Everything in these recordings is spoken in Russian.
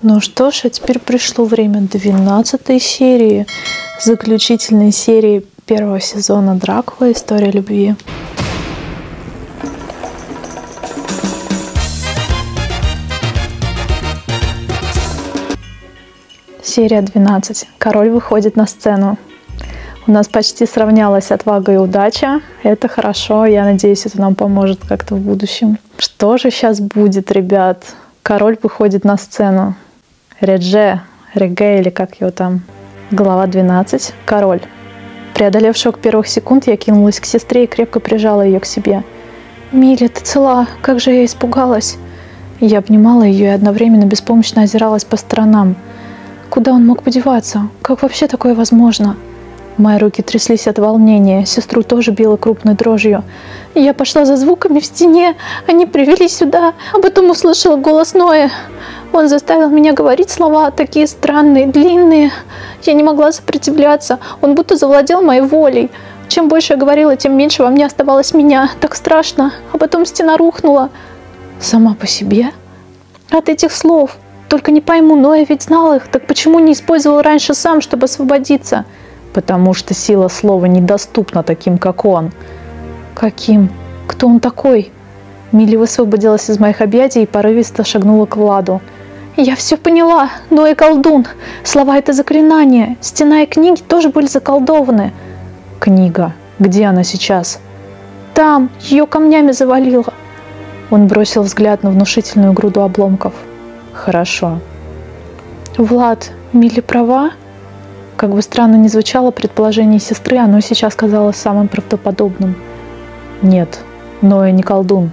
Ну что ж, а теперь пришло время 12 серии, заключительной серии первого сезона Дракула «История любви». Серия 12. Король выходит на сцену. У нас почти сравнялась отвага и удача. Это хорошо. Я надеюсь, это нам поможет как-то в будущем. Что же сейчас будет, ребят? Король выходит на сцену. Редже, Реге или как его там. Глава 12. Король. Преодолев шок первых секунд, я кинулась к сестре и крепко прижала ее к себе. «Миля, ты цела? Как же я испугалась!» Я обнимала ее и одновременно беспомощно озиралась по сторонам. Куда он мог подеваться? Как вообще такое возможно? Мои руки тряслись от волнения, сестру тоже била крупной дрожью. Я пошла за звуками в стене, они привели сюда, а потом услышала голос Ноя. Он заставил меня говорить слова такие странные, длинные. Я не могла сопротивляться. Он будто завладел моей волей. Чем больше я говорила, тем меньше во мне оставалось меня. Так страшно. А потом стена рухнула. Сама по себе? От этих слов. Только не пойму, но я ведь знал их. Так почему не использовал раньше сам, чтобы освободиться? Потому что сила слова недоступна таким, как он. Каким? Кто он такой? Милли высвободилась из моих объятий и порывисто шагнула к Владу. Я все поняла, но и колдун. Слова это заклинание. Стена и книги тоже были заколдованы. Книга. Где она сейчас? Там. Ее камнями завалило. Он бросил взгляд на внушительную груду обломков. Хорошо. Влад, Милли права? Как бы странно ни звучало предположение сестры, оно сейчас казалось самым правдоподобным. Нет, Ноя не колдун.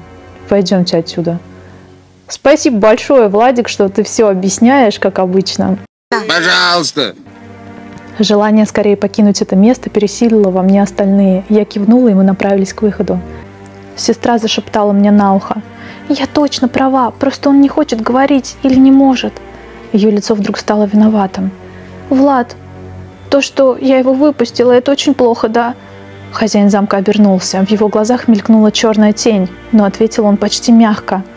Пойдемте отсюда. Спасибо большое, Владик, что ты все объясняешь, как обычно. Пожалуйста. Желание скорее покинуть это место пересилило во мне остальные. Я кивнула, и мы направились к выходу. Сестра зашептала мне на ухо. «Я точно права, просто он не хочет говорить или не может». Ее лицо вдруг стало виноватым. «Влад, то, что я его выпустила, это очень плохо, да?» Хозяин замка обернулся. В его глазах мелькнула черная тень, но ответил он почти мягко –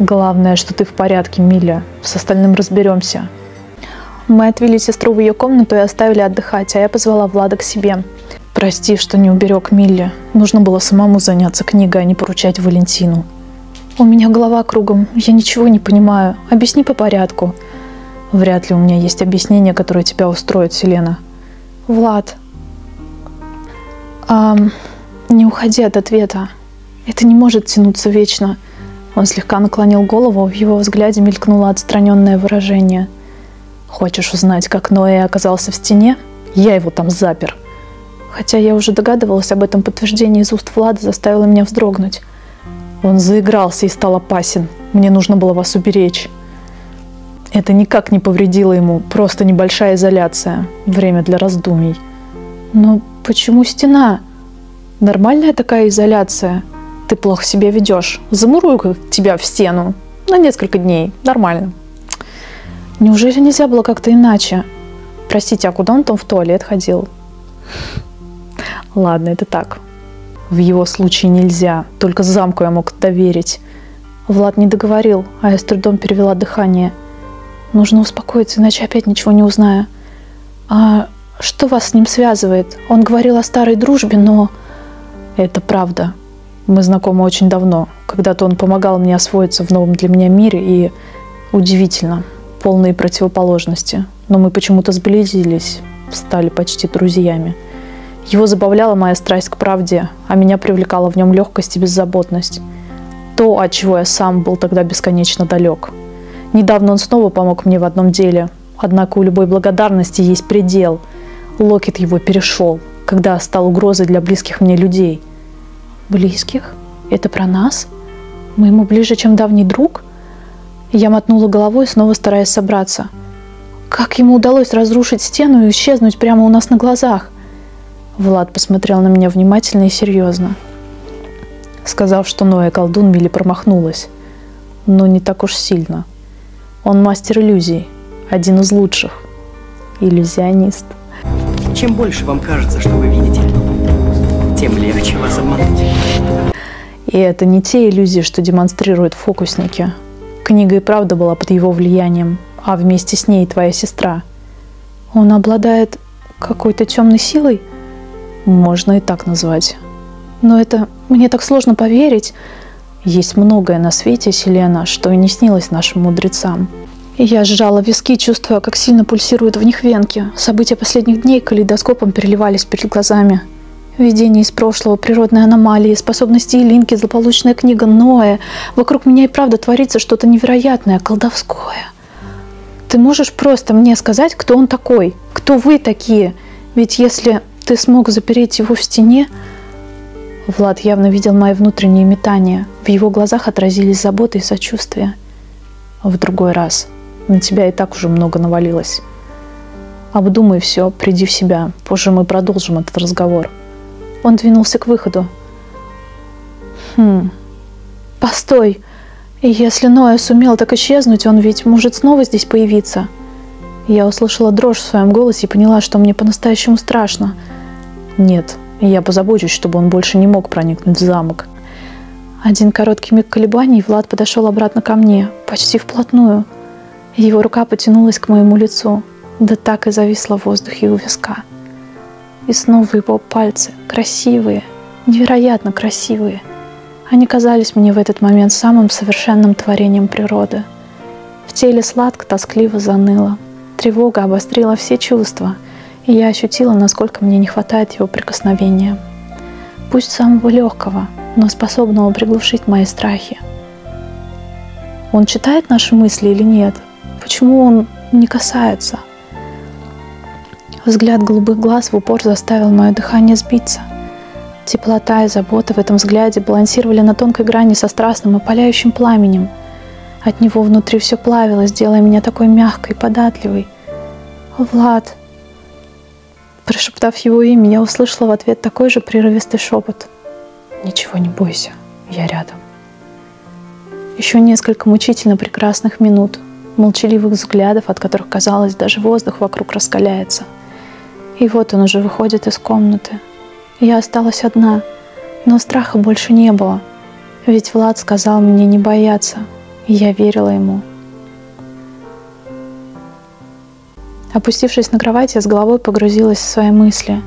Главное, что ты в порядке, Миля. С остальным разберемся. Мы отвели сестру в ее комнату и оставили отдыхать, а я позвала Влада к себе. Прости, что не уберег Милли. Нужно было самому заняться книгой, а не поручать Валентину. У меня голова кругом, я ничего не понимаю. Объясни по порядку. Вряд ли у меня есть объяснение, которое тебя устроит, Селена. Влад, а, не уходи от ответа. Это не может тянуться вечно. Он слегка наклонил голову, в его взгляде мелькнуло отстраненное выражение. «Хочешь узнать, как Ноэ оказался в стене? Я его там запер». Хотя я уже догадывалась об этом, подтверждение из уст Влада заставило меня вздрогнуть. Он заигрался и стал опасен. Мне нужно было вас уберечь. Это никак не повредило ему, просто небольшая изоляция. Время для раздумий. Но почему стена? Нормальная такая изоляция – ты плохо себя ведешь. Замурую тебя в стену на несколько дней. Нормально. Неужели нельзя было как-то иначе? Простите, а куда он там в туалет ходил? Ладно, это так. В его случае нельзя. Только замку я мог доверить. Влад не договорил, а я с трудом перевела дыхание. Нужно успокоиться, иначе опять ничего не узнаю. А что вас с ним связывает? Он говорил о старой дружбе, но... Это правда. Мы знакомы очень давно. Когда-то он помогал мне освоиться в новом для меня мире, и удивительно, полные противоположности. Но мы почему-то сблизились, стали почти друзьями. Его забавляла моя страсть к правде, а меня привлекала в нем легкость и беззаботность. То, от чего я сам был тогда бесконечно далек. Недавно он снова помог мне в одном деле, однако у любой благодарности есть предел. Локет его перешел, когда стал угрозой для близких мне людей – Близких? Это про нас? Мы ему ближе, чем давний друг? Я мотнула головой, снова стараясь собраться. Как ему удалось разрушить стену и исчезнуть прямо у нас на глазах? Влад посмотрел на меня внимательно и серьезно. Сказав, что Ноя колдун, Милли промахнулась. Но не так уж сильно. Он мастер иллюзий, один из лучших. Иллюзионист. Чем больше вам кажется, что вы видите, тем легче вас обмануть. И это не те иллюзии, что демонстрируют фокусники. Книга и правда была под его влиянием. а вместе с ней твоя сестра. Он обладает какой-то темной силой? Можно и так назвать. Но это мне так сложно поверить. Есть многое на свете, Селена, что и не снилось нашим мудрецам. Я сжала виски, чувствуя, как сильно пульсируют в них венки. События последних дней калейдоскопом переливались перед глазами. Видение из прошлого, природные аномалии, способности Илинки, злополучная книга Ноя. Вокруг меня и правда творится что-то невероятное, колдовское. Ты можешь просто мне сказать, кто он такой? Кто вы такие? Ведь если ты смог запереть его в стене... Влад явно видел мои внутренние метания. В его глазах отразились забота и сочувствие. В другой раз. На тебя и так уже много навалилось. Обдумай все, приди в себя. Позже мы продолжим этот разговор. Он двинулся к выходу. Хм. Постой. Если Ноя сумел так исчезнуть, он ведь может снова здесь появиться. Я услышала дрожь в своем голосе и поняла, что мне по-настоящему страшно. Нет, я позабочусь, чтобы он больше не мог проникнуть в замок. Один короткий миг колебаний, Влад подошел обратно ко мне, почти вплотную. Его рука потянулась к моему лицу, да так и зависла в воздухе у виска. И снова его пальцы, красивые, невероятно красивые. Они казались мне в этот момент самым совершенным творением природы. В теле сладко, тоскливо заныло. Тревога обострила все чувства, и я ощутила, насколько мне не хватает его прикосновения. Пусть самого легкого, но способного приглушить мои страхи. Он читает наши мысли или нет? Почему он не касается? Взгляд голубых глаз в упор заставил мое дыхание сбиться. Теплота и забота в этом взгляде балансировали на тонкой грани со страстным и паляющим пламенем. От него внутри все плавилось, делая меня такой мягкой, податливой. «Влад!» Прошептав его имя, я услышала в ответ такой же прерывистый шепот. «Ничего не бойся, я рядом». Еще несколько мучительно прекрасных минут, молчаливых взглядов, от которых, казалось, даже воздух вокруг раскаляется – и вот он уже выходит из комнаты. Я осталась одна, но страха больше не было. Ведь Влад сказал мне не бояться, и я верила ему. Опустившись на кровать, я с головой погрузилась в свои мысли.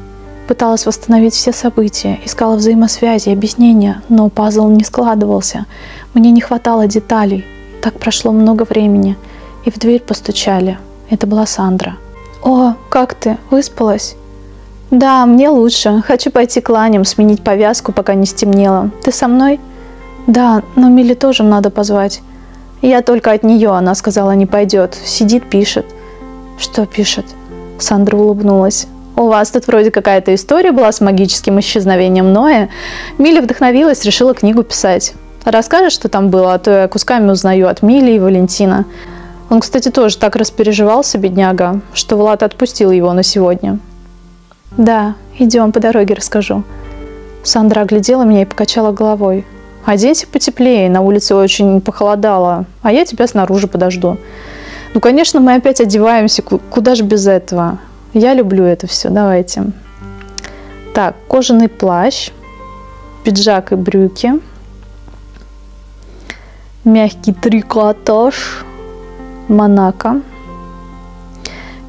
Пыталась восстановить все события, искала взаимосвязи, объяснения, но пазл не складывался. Мне не хватало деталей. Так прошло много времени, и в дверь постучали. Это была Сандра. «О, как ты? Выспалась?» «Да, мне лучше. Хочу пойти к Ланям, сменить повязку, пока не стемнело. Ты со мной?» «Да, но Милли тоже надо позвать». «Я только от нее», она сказала, не пойдет. Сидит, пишет. «Что пишет?» Сандра улыбнулась. «У вас тут вроде какая-то история была с магическим исчезновением Ноя. Милли вдохновилась, решила книгу писать. Расскажешь, что там было, а то я кусками узнаю от Милли и Валентина». Он, кстати, тоже так распереживался, бедняга, что Влад отпустил его на сегодня. «Да, идем, по дороге расскажу». Сандра оглядела меня и покачала головой. «Оденься потеплее, на улице очень похолодало, а я тебя снаружи подожду». Ну, конечно, мы опять одеваемся, куда же без этого? Я люблю это все, давайте. Так, кожаный плащ, пиджак и брюки, мягкий трикотаж, Монако.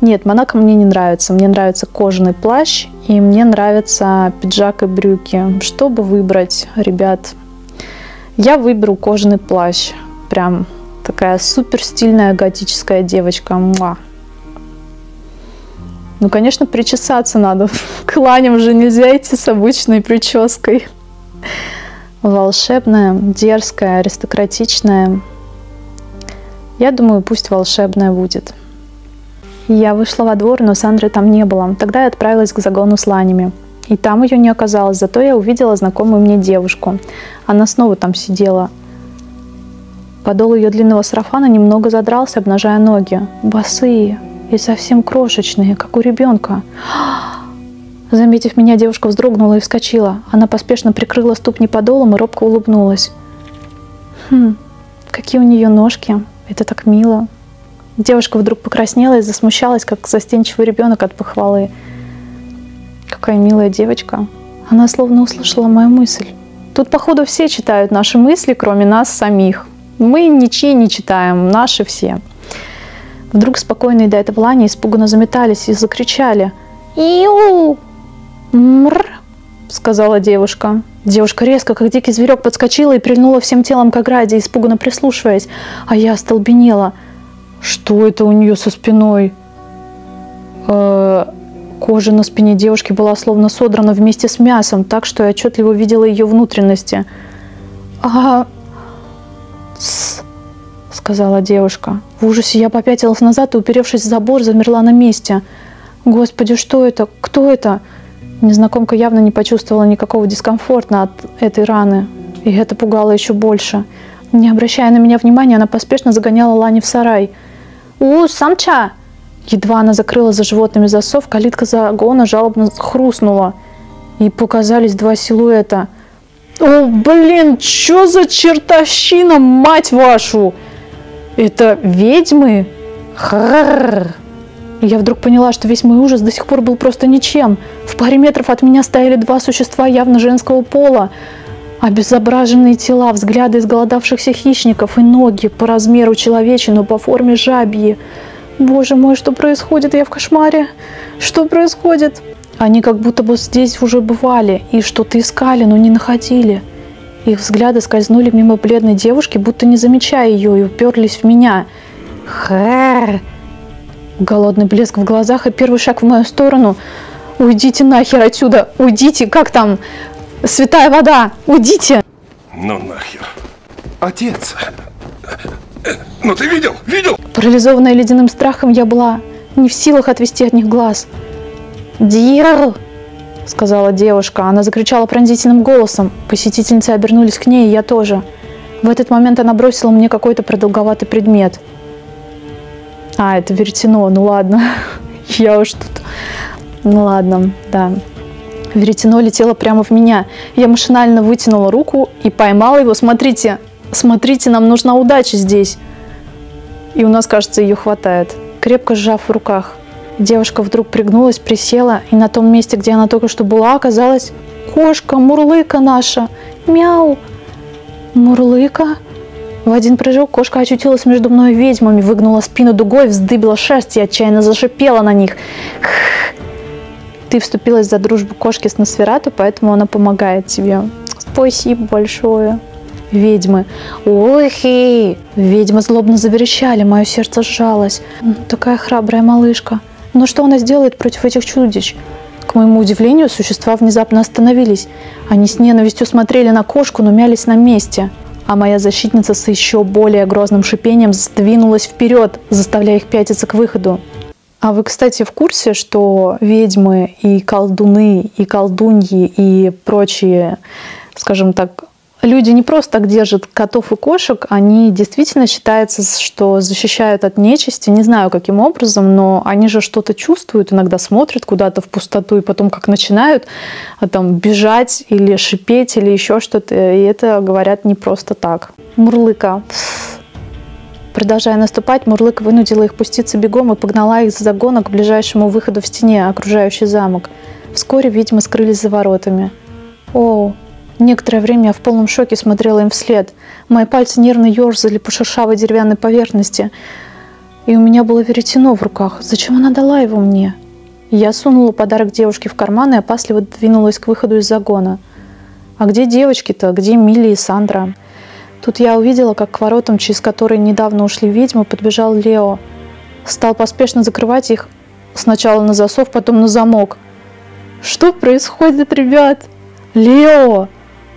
Нет, Монако мне не нравится. Мне нравится кожаный плащ и мне нравится пиджак и брюки. Чтобы выбрать, ребят, я выберу кожаный плащ. Прям такая супер стильная готическая девочка. Муа. Ну, конечно, причесаться надо. К ланям же нельзя идти с обычной прической. Волшебная, дерзкая, аристократичная. Я думаю, пусть волшебная будет. Я вышла во двор, но Сандры там не было. Тогда я отправилась к загону с ланями. И там ее не оказалось, зато я увидела знакомую мне девушку. Она снова там сидела. Подол ее длинного сарафана немного задрался, обнажая ноги. Босые и совсем крошечные, как у ребенка. Заметив меня, девушка вздрогнула и вскочила. Она поспешно прикрыла ступни подолом и робко улыбнулась. Хм, какие у нее ножки. Это так мило. Девушка вдруг покраснела и засмущалась, как застенчивый ребенок от похвалы. Какая милая девочка. Она словно услышала мою мысль. Тут, походу, все читают наши мысли, кроме нас самих. Мы ничьи не читаем, наши все. Вдруг спокойные до этого Лани испуганно заметались и закричали. «Иу! Мр!» — сказала девушка. Девушка резко, как дикий зверек, подскочила и прильнула всем телом к ограде, испуганно прислушиваясь. А я остолбенела. Что это у нее со спиной? Э -э кожа на спине девушки была словно содрана вместе с мясом, так что я отчетливо видела ее внутренности. «А... Тс сказала девушка. В ужасе я попятилась назад и, уперевшись в забор, замерла на месте. Господи, что это? Кто это? Незнакомка явно не почувствовала никакого дискомфорта от этой раны, и это пугало еще больше. Не обращая на меня внимания, она поспешно загоняла Лани в сарай. «У, самча!» Едва она закрыла за животными засов, калитка загона жалобно хрустнула, и показались два силуэта. «О, блин, что за чертовщина, мать вашу!» Это ведьмы? Хрррр. Я вдруг поняла, что весь мой ужас до сих пор был просто ничем. В паре метров от меня стояли два существа явно женского пола. Обезображенные тела, взгляды изголодавшихся хищников и ноги по размеру человечьи, но по форме жабьи. Боже мой, что происходит? Я в кошмаре. Что происходит? Они как будто бы здесь уже бывали и что-то искали, но не находили. Их взгляды скользнули мимо бледной девушки, будто не замечая ее, и уперлись в меня. Хэр! Голодный блеск в глазах и первый шаг в мою сторону. Уйдите нахер отсюда! Уйдите! Как там? Святая вода! Уйдите! Ну нахер. Отец! Ну ты видел? Видел? Парализованная ледяным страхом, я была не в силах отвести от них глаз. Дьярл! сказала девушка. Она закричала пронзительным голосом. Посетительницы обернулись к ней, и я тоже. В этот момент она бросила мне какой-то продолговатый предмет. А, это веретено, ну ладно. Я уж тут... Ну ладно, да. Веретено летело прямо в меня. Я машинально вытянула руку и поймала его. Смотрите, смотрите, нам нужна удача здесь. И у нас, кажется, ее хватает. Крепко сжав в руках. Девушка вдруг пригнулась, присела, и на том месте, где она только что была, оказалась кошка, мурлыка наша. Мяу! Мурлыка? В один прыжок кошка очутилась между мной и ведьмами, выгнула спину дугой, вздыбила шерсть и отчаянно зашипела на них. Ты вступилась за дружбу кошки с Носферату, поэтому она помогает тебе. Спасибо большое. Ведьмы. Ой, Ведьмы злобно заверещали, мое сердце сжалось. Такая храбрая малышка. Но что она сделает против этих чудищ? К моему удивлению, существа внезапно остановились. Они с ненавистью смотрели на кошку, но мялись на месте. А моя защитница с еще более грозным шипением сдвинулась вперед, заставляя их пятиться к выходу. А вы, кстати, в курсе, что ведьмы и колдуны, и колдуньи, и прочие, скажем так, люди не просто так держат котов и кошек, они действительно считается, что защищают от нечисти. Не знаю, каким образом, но они же что-то чувствуют, иногда смотрят куда-то в пустоту, и потом как начинают а, там бежать или шипеть, или еще что-то. И это говорят не просто так. Мурлыка. Продолжая наступать, Мурлыка вынудила их пуститься бегом и погнала их с загона к ближайшему выходу в стене, окружающий замок. Вскоре ведьмы скрылись за воротами. О, Некоторое время я в полном шоке смотрела им вслед. Мои пальцы нервно ерзали по шершавой деревянной поверхности. И у меня было веретено в руках. Зачем она дала его мне? Я сунула подарок девушке в карман и опасливо двинулась к выходу из загона. А где девочки-то? Где Милли и Сандра? Тут я увидела, как к воротам, через которые недавно ушли ведьмы, подбежал Лео. Стал поспешно закрывать их сначала на засов, потом на замок. Что происходит, ребят? Лео!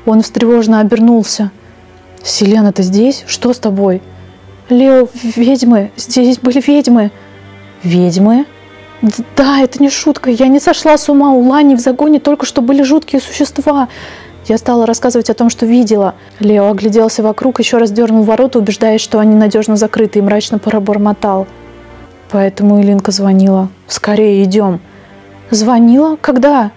Он встревоженно обернулся. «Селена, ты здесь? Что с тобой?» «Лео, ведьмы! Здесь были ведьмы!» «Ведьмы?» «Да, это не шутка. Я не сошла с ума. У Лани в загоне только что были жуткие существа. Я стала рассказывать о том, что видела. Лео огляделся вокруг, еще раз дернул ворота, убеждаясь, что они надежно закрыты, и мрачно пробормотал. Поэтому Илинка звонила. «Скорее идем». «Звонила? Когда?»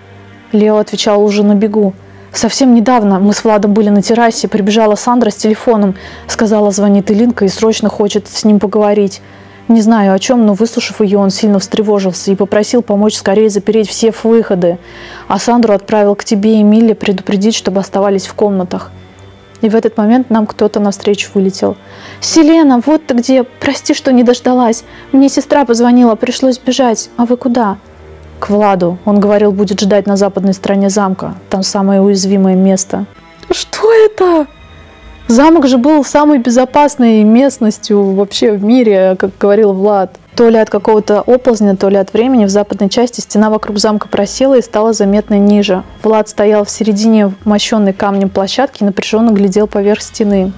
Лео отвечал уже на бегу. Совсем недавно мы с Владом были на террасе, прибежала Сандра с телефоном, сказала, звонит Илинка и срочно хочет с ним поговорить. Не знаю о чем, но выслушав ее, он сильно встревожился и попросил помочь скорее запереть все выходы. А Сандру отправил к тебе и Миле предупредить, чтобы оставались в комнатах. И в этот момент нам кто-то навстречу вылетел. «Селена, вот ты где! Прости, что не дождалась. Мне сестра позвонила, пришлось бежать. А вы куда?» «К Владу. Он говорил, будет ждать на западной стороне замка. Там самое уязвимое место». «Что это?» Замок же был самой безопасной местностью вообще в мире, как говорил Влад. То ли от какого-то оползня, то ли от времени в западной части стена вокруг замка просела и стала заметно ниже. Влад стоял в середине мощенной камнем площадки и напряженно глядел поверх стены.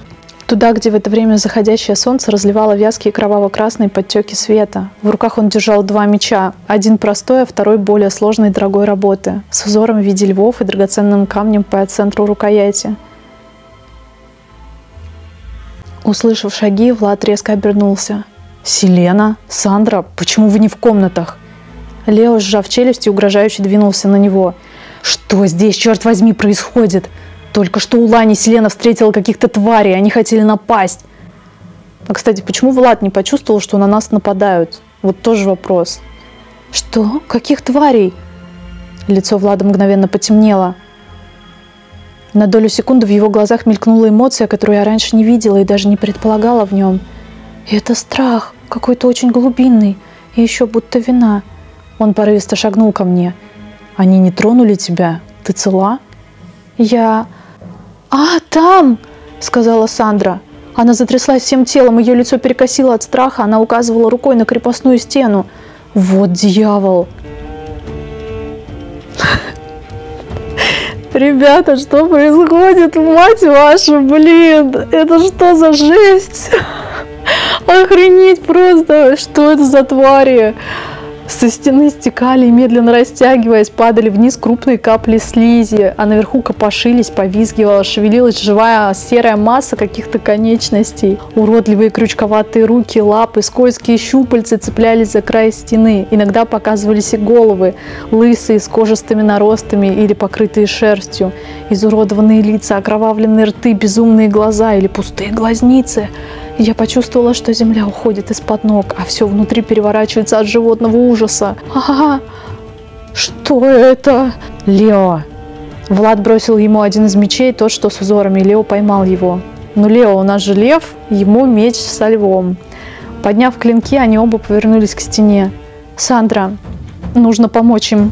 Туда, где в это время заходящее солнце разливало вязкие кроваво-красные подтеки света. В руках он держал два меча. Один простой, а второй более сложной и дорогой работы. С узором в виде львов и драгоценным камнем по центру рукояти. Услышав шаги, Влад резко обернулся. «Селена? Сандра? Почему вы не в комнатах?» Лео, сжав челюсть, угрожающе двинулся на него. «Что здесь, черт возьми, происходит? Только что у Лани Селена встретила каких-то тварей, они хотели напасть». А, кстати, почему Влад не почувствовал, что на нас нападают? Вот тоже вопрос. «Что? Каких тварей?» Лицо Влада мгновенно потемнело. На долю секунды в его глазах мелькнула эмоция, которую я раньше не видела и даже не предполагала в нем. И это страх, какой-то очень глубинный, и еще будто вина. Он порывисто шагнул ко мне. «Они не тронули тебя? Ты цела?» Я... «А, там!» — сказала Сандра. Она затряслась всем телом, ее лицо перекосило от страха, она указывала рукой на крепостную стену. «Вот дьявол!» Ребята, что происходит? Мать вашу, блин! Это что за жесть? Охренеть просто! Что это за твари? Со стены стекали медленно растягиваясь, падали вниз крупные капли слизи, а наверху копошились, повизгивала, шевелилась живая серая масса каких-то конечностей. Уродливые крючковатые руки, лапы, скользкие щупальцы цеплялись за край стены. Иногда показывались и головы, лысые, с кожистыми наростами или покрытые шерстью. Изуродованные лица, окровавленные рты, безумные глаза или пустые глазницы – я почувствовала, что земля уходит из-под ног, а все внутри переворачивается от животного ужаса. Ага, что это? Лео. Влад бросил ему один из мечей, тот, что с узорами, Лео поймал его. Ну, Лео, у нас же лев, ему меч со львом. Подняв клинки, они оба повернулись к стене. Сандра, нужно помочь им.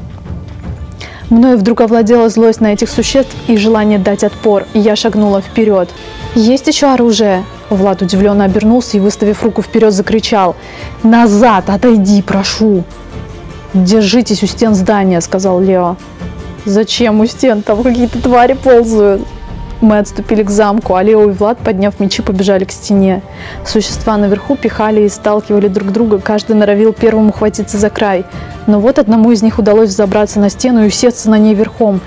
Мною вдруг овладела злость на этих существ и желание дать отпор, и я шагнула вперед. «Есть еще оружие?» Влад удивленно обернулся и, выставив руку вперед, закричал. «Назад! Отойди, прошу!» «Держитесь у стен здания», — сказал Лео. «Зачем у стен? Там какие-то твари ползают». Мы отступили к замку, а Лео и Влад, подняв мечи, побежали к стене. Существа наверху пихали и сталкивали друг друга, каждый норовил первым ухватиться за край. Но вот одному из них удалось забраться на стену и усесться на ней верхом.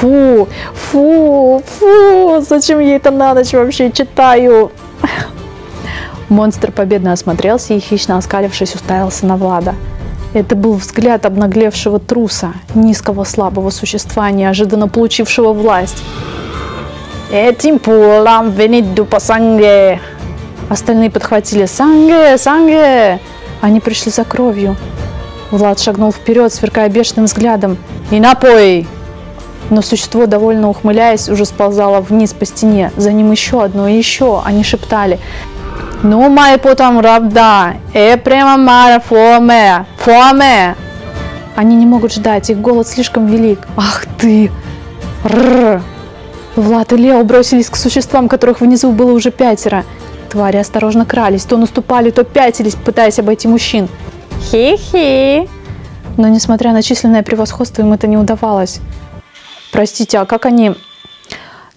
Фу, фу, фу, зачем я это на ночь вообще читаю? Монстр победно осмотрелся и, хищно оскалившись, уставился на Влада. Это был взгляд обнаглевшего труса, низкого слабого существа, неожиданно получившего власть. «Этим пулам венит по санге!» Остальные подхватили «Санге! Санге!» Они пришли за кровью. Влад шагнул вперед, сверкая бешеным взглядом. «И напой!» Но существо, довольно ухмыляясь, уже сползало вниз по стене. За ним еще одно и еще. Они шептали. «Ну, май потом рабда! Э прямо мара фоме! Фоме!» Они не могут ждать, их голод слишком велик. «Ах ты!» Рррр. Влад и Лео бросились к существам, которых внизу было уже пятеро. Твари осторожно крались, то наступали, то пятились, пытаясь обойти мужчин. Хи-хи! Но несмотря на численное превосходство, им это не удавалось. Простите, а как они...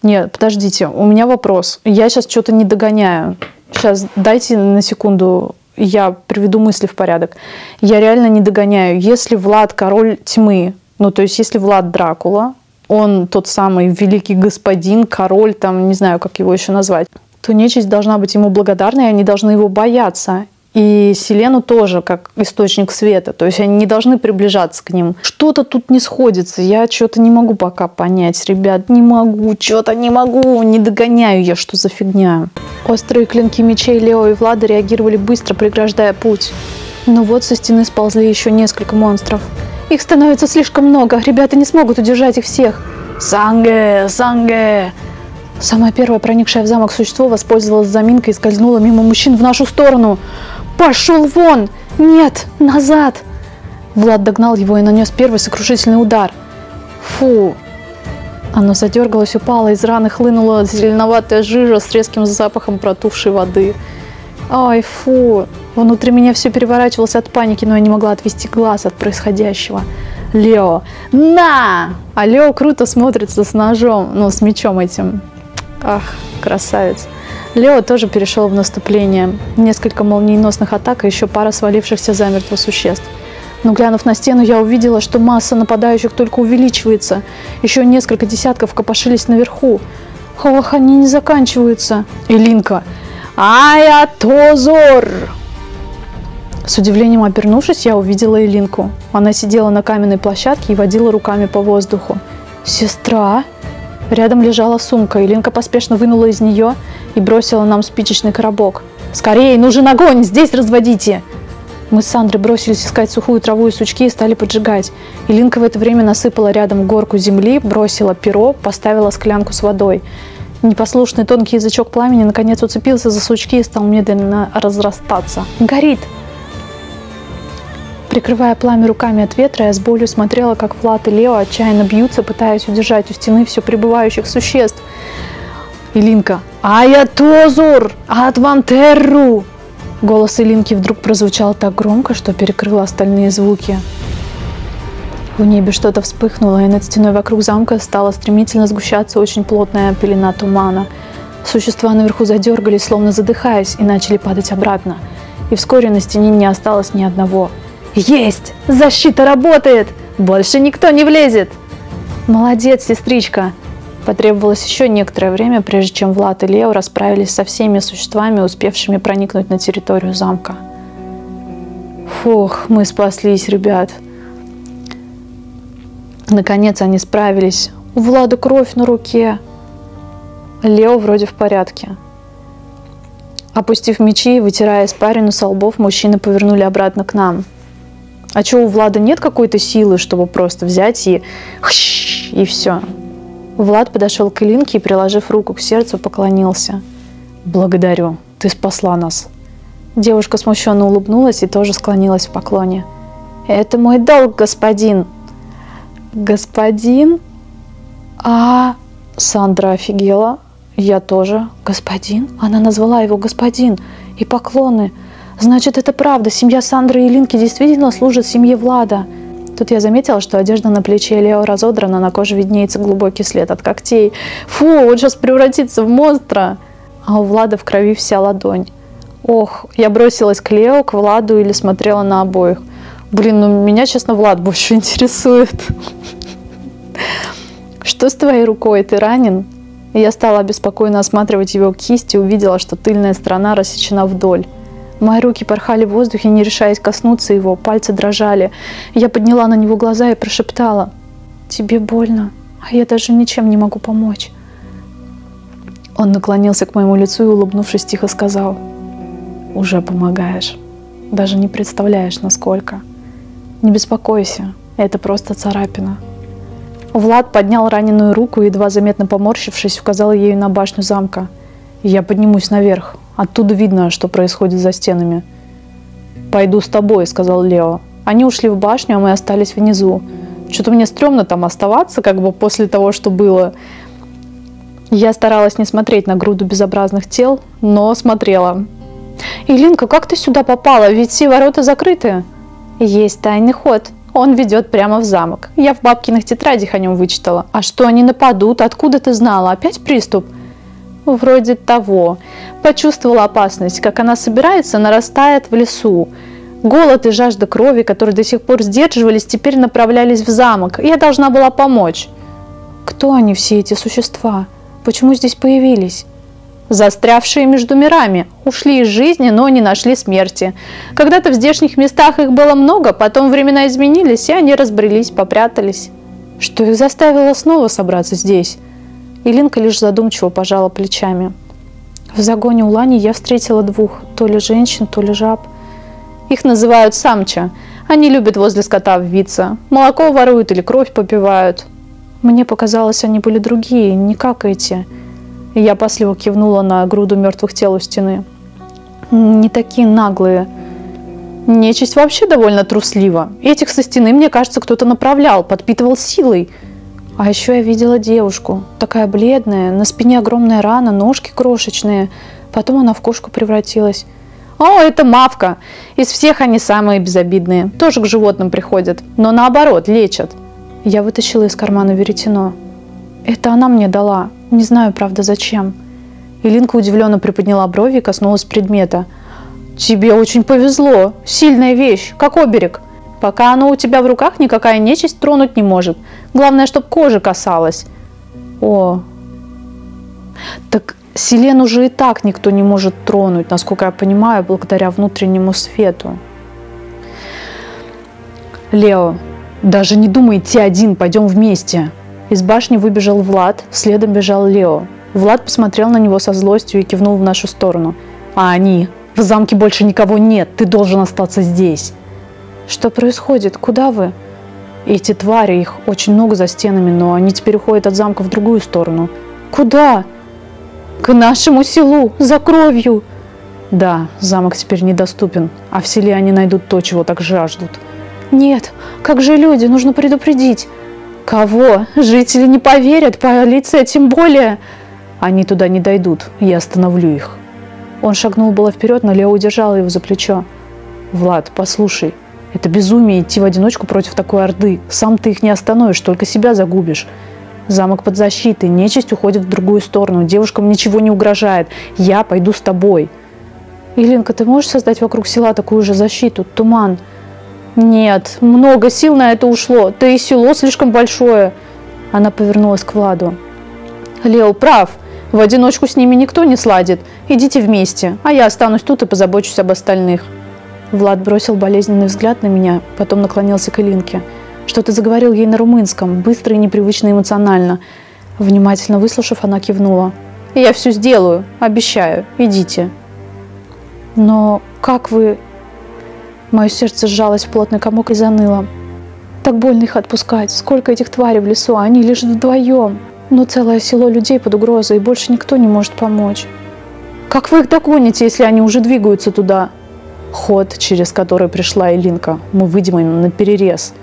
Нет, подождите, у меня вопрос. Я сейчас что-то не догоняю. Сейчас дайте на секунду, я приведу мысли в порядок. Я реально не догоняю. Если Влад король тьмы, ну то есть если Влад Дракула, он тот самый великий господин, король, там, не знаю, как его еще назвать, то нечисть должна быть ему благодарна, и они должны его бояться. И Селену тоже как источник света. То есть они не должны приближаться к ним. Что-то тут не сходится. Я что-то не могу пока понять, ребят. Не могу, что-то не могу. Не догоняю я, что за фигня. Острые клинки мечей Лео и Влада реагировали быстро, преграждая путь. Но вот со стены сползли еще несколько монстров. Их становится слишком много. Ребята не смогут удержать их всех. Санге, Санге! Самое первое проникшее в замок существо воспользовалось заминкой и скользнуло мимо мужчин в нашу сторону. «Пошел вон! Нет, назад!» Влад догнал его и нанес первый сокрушительный удар. Фу! Оно задергалось, упало, из раны хлынула зеленоватая жижа с резким запахом протухшей воды. Ай, фу! Внутри меня все переворачивалось от паники, но я не могла отвести глаз от происходящего. Лео, на! А Лео круто смотрится с ножом, ну, с мечом этим. Ах, красавец. Лео тоже перешел в наступление. Несколько молниеносных атак и еще пара свалившихся замертво существ. Но глянув на стену, я увидела, что масса нападающих только увеличивается. Еще несколько десятков копошились наверху. Ох, они не заканчиваются. Илинка. Аятозор! С удивлением обернувшись, я увидела Илинку. Она сидела на каменной площадке и водила руками по воздуху. «Сестра?» Рядом лежала сумка. Илинка поспешно вынула из нее и бросила нам спичечный коробок. «Скорее, нужен огонь! Здесь разводите!» Мы с Сандрой бросились искать сухую траву и сучки и стали поджигать. Илинка в это время насыпала рядом горку земли, бросила перо, поставила склянку с водой. Непослушный тонкий язычок пламени наконец уцепился за сучки и стал медленно разрастаться. «Горит!» Прикрывая пламя руками от ветра, я с болью смотрела, как Влад и Лео отчаянно бьются, пытаясь удержать у стены все прибывающих существ. Илинка. «Аятозур! Адвантерру!» Голос Илинки вдруг прозвучал так громко, что перекрыл остальные звуки. В небе что-то вспыхнуло, и над стеной вокруг замка стала стремительно сгущаться очень плотная пелена тумана. Существа наверху задергались, словно задыхаясь, и начали падать обратно. И вскоре на стене не осталось ни одного. «Есть! Защита работает! Больше никто не влезет!» «Молодец, сестричка!» Потребовалось еще некоторое время, прежде чем Влад и Лео расправились со всеми существами, успевшими проникнуть на территорию замка. Фух, мы спаслись, ребят. Наконец они справились. У Влада кровь на руке. Лео вроде в порядке. Опустив мечи и вытирая испарину со лбов, мужчины повернули обратно к нам. А что, у Влада нет какой-то силы, чтобы просто взять и... и все. Влад подошел к Илинке и, приложив руку к сердцу, поклонился. «Благодарю, ты спасла нас». Девушка смущенно улыбнулась и тоже склонилась в поклоне. «Это мой долг, господин!» «Господин?» «А...» Сандра офигела. «Я тоже. Господин?» Она назвала его господин. И поклоны. «Значит, это правда. Семья Сандры и Линки действительно служит семье Влада». Тут я заметила, что одежда на плече Лео разодрана, на коже виднеется глубокий след от когтей. Фу, он сейчас превратится в монстра. А у Влада в крови вся ладонь. Ох, я бросилась к Лео, к Владу или смотрела на обоих. Блин, ну меня, честно, Влад больше интересует. Что с твоей рукой? Ты ранен? Я стала обеспокоенно осматривать его кисть и увидела, что тыльная сторона рассечена вдоль. Мои руки порхали в воздухе, не решаясь коснуться его, пальцы дрожали. Я подняла на него глаза и прошептала. «Тебе больно, а я даже ничем не могу помочь». Он наклонился к моему лицу и, улыбнувшись, тихо сказал. «Уже помогаешь. Даже не представляешь, насколько. Не беспокойся, это просто царапина». Влад поднял раненую руку и, едва заметно поморщившись, указал ею на башню замка. «Я поднимусь наверх. Оттуда видно, что происходит за стенами. «Пойду с тобой», — сказал Лео. Они ушли в башню, а мы остались внизу. Что-то мне стрёмно там оставаться, как бы после того, что было. Я старалась не смотреть на груду безобразных тел, но смотрела. «Илинка, как ты сюда попала? Ведь все ворота закрыты». «Есть тайный ход. Он ведет прямо в замок. Я в бабкиных тетрадях о нем вычитала. А что они нападут? Откуда ты знала? Опять приступ?» Вроде того. Почувствовала опасность, как она собирается, нарастает в лесу. Голод и жажда крови, которые до сих пор сдерживались, теперь направлялись в замок. Я должна была помочь. Кто они все эти существа? Почему здесь появились? Застрявшие между мирами. Ушли из жизни, но не нашли смерти. Когда-то в здешних местах их было много, потом времена изменились, и они разбрелись, попрятались. Что их заставило снова собраться здесь? Илинка лишь задумчиво пожала плечами. В загоне у Лани я встретила двух, то ли женщин, то ли жаб. Их называют самча. Они любят возле скота ввиться. Молоко воруют или кровь попивают. Мне показалось, они были другие, не как эти. Я посливо кивнула на груду мертвых тел у стены. Не такие наглые. Нечисть вообще довольно труслива. Этих со стены, мне кажется, кто-то направлял, подпитывал силой. А еще я видела девушку, такая бледная, на спине огромная рана, ножки крошечные. Потом она в кошку превратилась. О, это мавка. Из всех они самые безобидные. Тоже к животным приходят, но наоборот, лечат. Я вытащила из кармана веретено. Это она мне дала. Не знаю, правда, зачем. Илинка удивленно приподняла брови и коснулась предмета. «Тебе очень повезло. Сильная вещь, как оберег. Пока оно у тебя в руках, никакая нечисть тронуть не может. Главное, чтобы кожи касалась». «О, так Селен уже и так никто не может тронуть, насколько я понимаю, благодаря внутреннему свету. Лео, даже не думай идти один, пойдем вместе. Из башни выбежал Влад, следом бежал Лео. Влад посмотрел на него со злостью и кивнул в нашу сторону. А они? В замке больше никого нет, ты должен остаться здесь. Что происходит? Куда вы? Эти твари, их очень много за стенами, но они теперь уходят от замка в другую сторону. Куда? К нашему селу, за кровью. Да, замок теперь недоступен, а в селе они найдут то, чего так жаждут. Нет, как же люди, нужно предупредить. Кого? Жители не поверят, полиция тем более. Они туда не дойдут, я остановлю их. Он шагнул было вперед, но Лео удержала его за плечо. Влад, послушай, это безумие идти в одиночку против такой орды. Сам ты их не остановишь, только себя загубишь. Замок под защитой, нечисть уходит в другую сторону, девушкам ничего не угрожает. Я пойду с тобой. Илинка, ты можешь создать вокруг села такую же защиту? Туман. Нет, много сил на это ушло. Да и село слишком большое. Она повернулась к Владу. Лео прав. В одиночку с ними никто не сладит. Идите вместе, а я останусь тут и позабочусь об остальных. Влад бросил болезненный взгляд на меня, потом наклонился к Илинке. Что-то заговорил ей на румынском, быстро и непривычно эмоционально. Внимательно выслушав, она кивнула. «Я все сделаю, обещаю. Идите». «Но как вы...» Мое сердце сжалось в плотный комок и заныло. Так больно их отпускать. Сколько этих тварей в лесу, они лежат вдвоем. Но целое село людей под угрозой, и больше никто не может помочь. Как вы их догоните, если они уже двигаются туда? Ход, через который пришла Элинка. Мы выйдем им на перерез.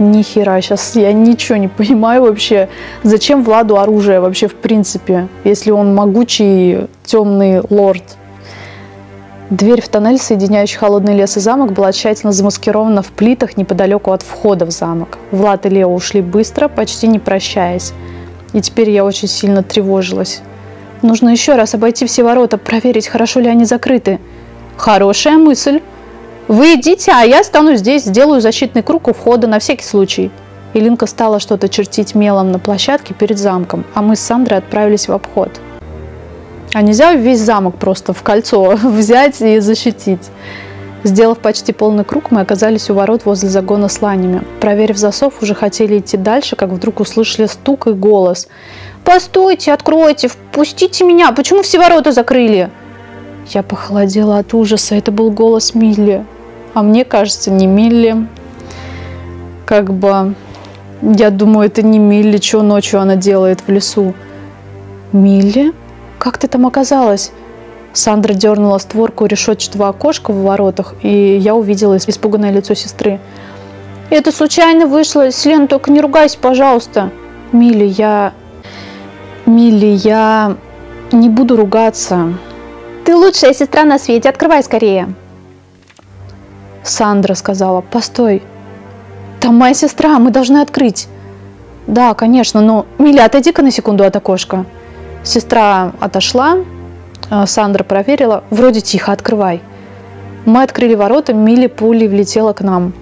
Ни хера, сейчас я ничего не понимаю вообще. Зачем Владу оружие вообще в принципе, если он могучий темный лорд? Дверь в тоннель, соединяющий холодный лес и замок, была тщательно замаскирована в плитах неподалеку от входа в замок. Влад и Лео ушли быстро, почти не прощаясь. И теперь я очень сильно тревожилась. Нужно еще раз обойти все ворота, проверить, хорошо ли они закрыты. Хорошая мысль. Вы идите, а я останусь здесь, сделаю защитный круг у входа на всякий случай. Илинка стала что-то чертить мелом на площадке перед замком, а мы с Сандрой отправились в обход. А нельзя весь замок просто в кольцо взять и защитить. Сделав почти полный круг, мы оказались у ворот возле загона с ланями. Проверив засов, уже хотели идти дальше, как вдруг услышали стук и голос. «Постойте, откройте, впустите меня! Почему все ворота закрыли?» Я похолодела от ужаса. Это был голос Милли. А мне кажется, не Милли. Как бы, я думаю, это не Милли, что ночью она делает в лесу. Милли? Как ты там оказалась? Сандра дернула створку решетчатого окошка в воротах, и я увидела испуганное лицо сестры. «Это случайно вышло. Слен, только не ругайся, пожалуйста». «Милли, я... Милли, я не буду ругаться. Ты лучшая сестра на свете, открывай скорее. Сандра сказала, постой, там моя сестра, мы должны открыть. Да, конечно, но, Миля, отойди-ка на секунду от окошка. Сестра отошла, а Сандра проверила, вроде тихо, открывай. Мы открыли ворота, Милли пулей влетела к нам.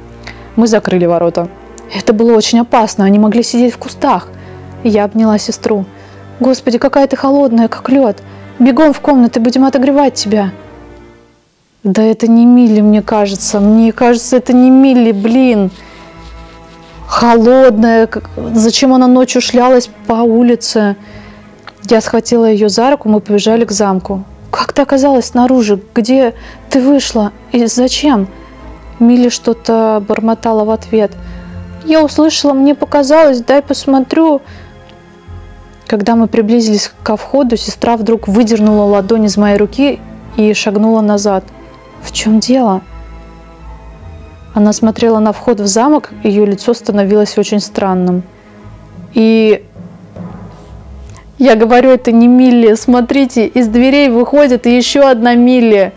Мы закрыли ворота. Это было очень опасно, они могли сидеть в кустах. Я обняла сестру. Господи, какая ты холодная, как лед. Бегом в комнаты, будем отогревать тебя. Да это не Милли, мне кажется. Мне кажется, это не Милли, блин. Холодная. Зачем она ночью шлялась по улице? Я схватила ее за руку, мы побежали к замку. Как ты оказалась снаружи? Где ты вышла? И зачем? Милли что-то бормотала в ответ. Я услышала, мне показалось, дай посмотрю. Когда мы приблизились ко входу, сестра вдруг выдернула ладонь из моей руки и шагнула назад. В чем дело? Она смотрела на вход в замок, ее лицо становилось очень странным. И я говорю, это не Милли. Смотрите, из дверей выходит еще одна Милли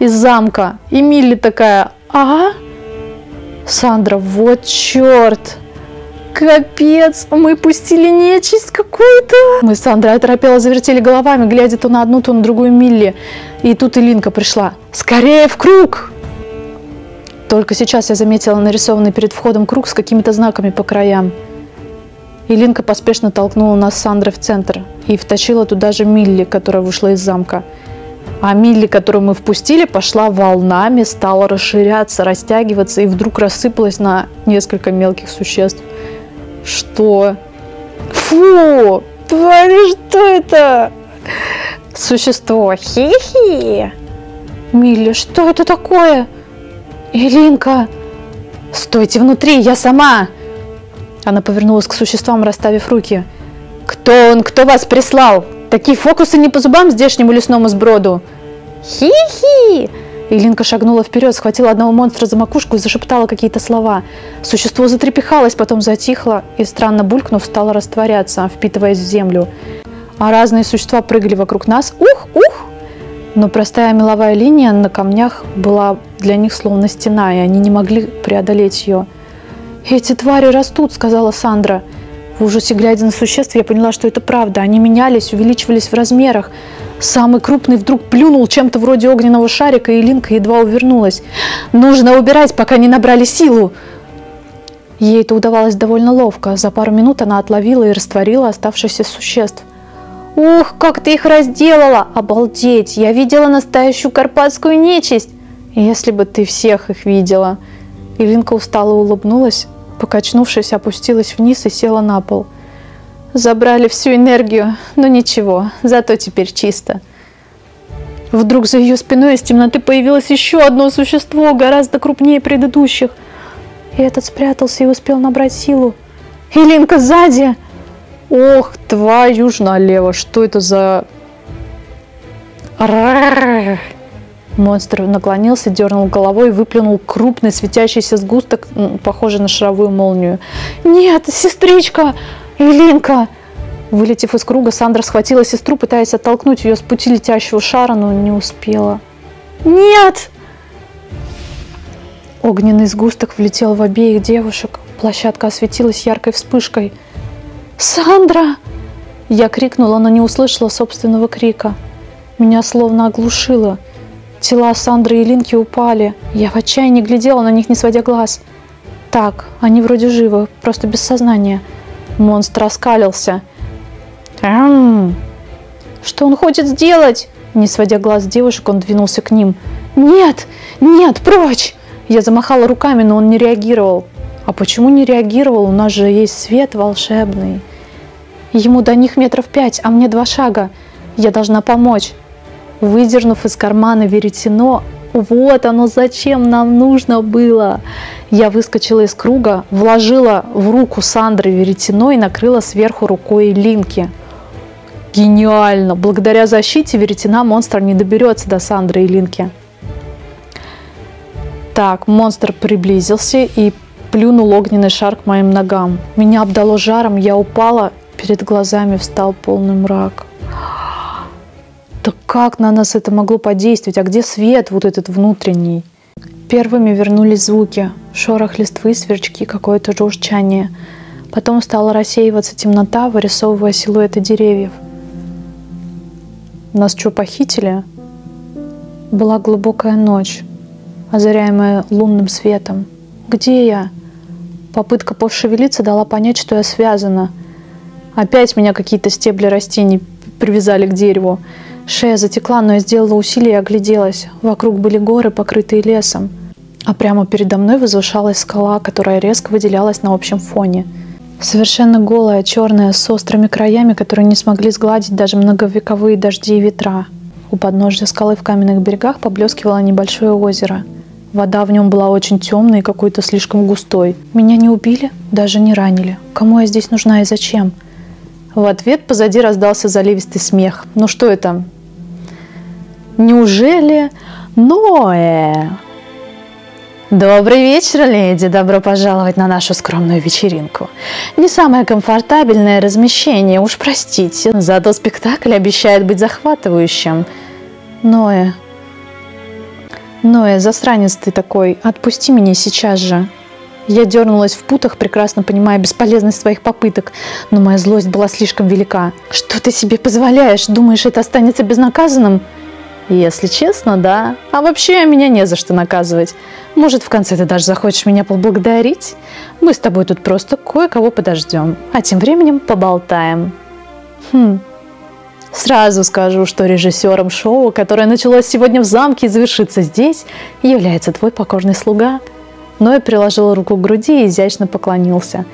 из замка. И Милли такая, а? Сандра, вот черт. Капец, мы пустили нечисть какую-то. Мы с Сандрой оторопело завертели головами, глядя то на одну, то на другую Милли. И тут Илинка пришла. Скорее в круг! Только сейчас я заметила нарисованный перед входом круг с какими-то знаками по краям. Илинка поспешно толкнула нас с Сандрой в центр и втащила туда же Милли, которая вышла из замка. А Милли, которую мы впустили, пошла волнами, стала расширяться, растягиваться и вдруг рассыпалась на несколько мелких существ. Что? Фу! Твари, что это? Существо. Хи-хи. Милли, что это такое? Илинка. Стойте внутри, я сама. Она повернулась к существам, расставив руки. Кто он? Кто вас прислал? Такие фокусы не по зубам здешнему лесному сброду. Хи-хи! Илинка шагнула вперед, схватила одного монстра за макушку и зашептала какие-то слова. Существо затрепихалось, потом затихло и, странно булькнув, стало растворяться, впитываясь в землю. А разные существа прыгали вокруг нас. Ух, ух! Но простая меловая линия на камнях была для них словно стена, и они не могли преодолеть ее. «Эти твари растут», — сказала Сандра. В ужасе глядя на существ, я поняла, что это правда. Они менялись, увеличивались в размерах. Самый крупный вдруг плюнул чем-то вроде огненного шарика, и Линка едва увернулась. «Нужно убирать, пока не набрали силу!» Ей это удавалось довольно ловко. За пару минут она отловила и растворила оставшихся существ. «Ух, как ты их разделала! Обалдеть! Я видела настоящую карпатскую нечисть! Если бы ты всех их видела!» Илинка устало улыбнулась, покачнувшись, опустилась вниз и села на пол – Забрали всю энергию, но ничего, зато теперь чисто. Вдруг за ее спиной из темноты появилось еще одно существо, гораздо крупнее предыдущих. И этот спрятался и успел набрать силу. Илинка сзади! Ох, твою ж налево, что это за... Монстр наклонился, дернул головой и выплюнул крупный светящийся сгусток, похожий на шаровую молнию. «Нет, сестричка!» «Илинка!» Вылетев из круга, Сандра схватила сестру, пытаясь оттолкнуть ее с пути летящего шара, но не успела. «Нет!» Огненный сгусток влетел в обеих девушек. Площадка осветилась яркой вспышкой. «Сандра!» Я крикнула, но не услышала собственного крика. Меня словно оглушило. Тела Сандры и Линки упали. Я в отчаянии глядела на них, не сводя глаз. Так, они вроде живы, просто без сознания. Монстр оскалился. «Ам! Что он хочет сделать?» Не сводя глаз с девушек, он двинулся к ним. «Нет! Нет! Прочь!» Я замахала руками, но он не реагировал. А почему не реагировал? У нас же есть свет волшебный. Ему до них метров пять, а мне два шага. Я должна помочь. Выдернув из кармана веретено, вот оно зачем нам нужно было. Я выскочила из круга, вложила в руку Сандры веретено и накрыла сверху рукой Линки. Гениально! Благодаря защите веретена монстр не доберется до Сандры и Линки. Так, монстр приблизился и плюнул огненный шар к моим ногам. Меня обдало жаром, я упала, перед глазами встал полный мрак. Так как на нас это могло подействовать? А где свет вот этот внутренний? Первыми вернулись звуки. Шорох листвы, сверчки, какое-то журчание. Потом стала рассеиваться темнота, вырисовывая силуэты деревьев. Нас что, похитили? Была глубокая ночь, озаряемая лунным светом. Где я? Попытка пошевелиться дала понять, что я связана. Опять меня какие-то стебли растений привязали к дереву. Шея затекла, но я сделала усилие и огляделась. Вокруг были горы, покрытые лесом. А прямо передо мной возвышалась скала, которая резко выделялась на общем фоне. Совершенно голая, черная, с острыми краями, которые не смогли сгладить даже многовековые дожди и ветра. У подножия скалы в каменных берегах поблескивало небольшое озеро. Вода в нем была очень темной и какой-то слишком густой. Меня не убили, даже не ранили. Кому я здесь нужна и зачем? В ответ позади раздался заливистый смех. Ну что это? Неужели Ноэ? Добрый вечер, леди. Добро пожаловать на нашу скромную вечеринку. Не самое комфортабельное размещение, уж простите. Зато спектакль обещает быть захватывающим. Ноэ. Ноэ, засранец ты такой. Отпусти меня сейчас же. Я дернулась в путах, прекрасно понимая бесполезность своих попыток, но моя злость была слишком велика. «Что ты себе позволяешь? Думаешь, это останется безнаказанным?» Если честно, да. А вообще меня не за что наказывать. Может, в конце ты даже захочешь меня поблагодарить? Мы с тобой тут просто кое-кого подождем, а тем временем поболтаем. Хм. Сразу скажу, что режиссером шоу, которое началось сегодня в замке и завершится здесь, является твой покорный слуга – Ной приложил руку к груди и изящно поклонился.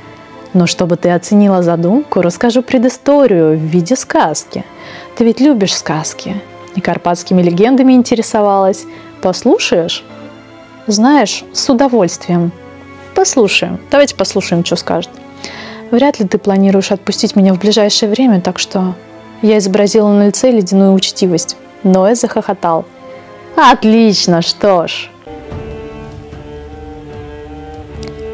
Но чтобы ты оценила задумку, расскажу предысторию в виде сказки. Ты ведь любишь сказки. И карпатскими легендами интересовалась. Послушаешь? Знаешь, с удовольствием. Послушаем. Давайте послушаем, что скажет. Вряд ли ты планируешь отпустить меня в ближайшее время, так что я изобразила на лице ледяную учтивость. Ноэ захохотал. Отлично, что ж,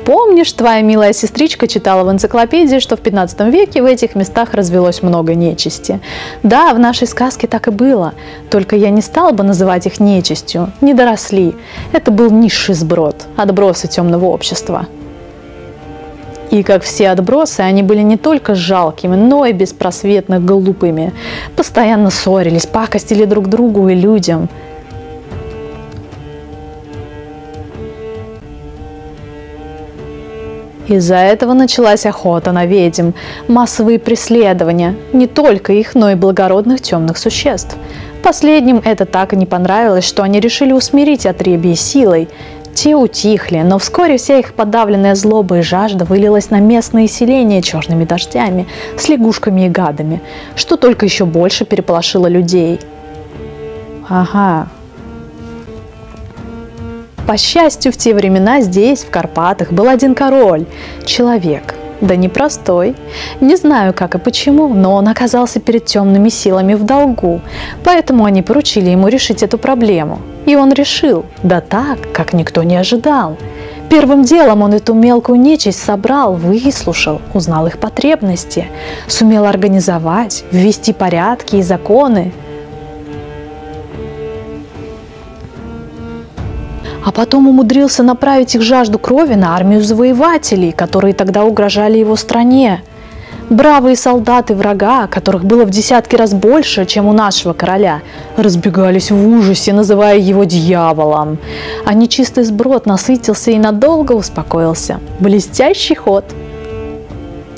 Помнишь, твоя милая сестричка читала в энциклопедии, что в 15 веке в этих местах развелось много нечисти. Да, в нашей сказке так и было, только я не стала бы называть их нечистью, не доросли. Это был низший сброд, отбросы темного общества. И как все отбросы, они были не только жалкими, но и беспросветно глупыми. Постоянно ссорились, пакостили друг другу и людям – Из-за этого началась охота на ведьм, массовые преследования, не только их, но и благородных темных существ. Последним это так и не понравилось, что они решили усмирить отребье силой. Те утихли, но вскоре вся их подавленная злоба и жажда вылилась на местные селения черными дождями, с лягушками и гадами, что только еще больше переполошило людей. Ага, по счастью, в те времена здесь, в Карпатах, был один король, человек. Да непростой. Не знаю, как и почему, но он оказался перед темными силами в долгу, поэтому они поручили ему решить эту проблему. И он решил, да так, как никто не ожидал. Первым делом он эту мелкую нечисть собрал, выслушал, узнал их потребности, сумел организовать, ввести порядки и законы, а потом умудрился направить их жажду крови на армию завоевателей, которые тогда угрожали его стране. Бравые солдаты врага, которых было в десятки раз больше, чем у нашего короля, разбегались в ужасе, называя его дьяволом. А нечистый сброд насытился и надолго успокоился. Блестящий ход.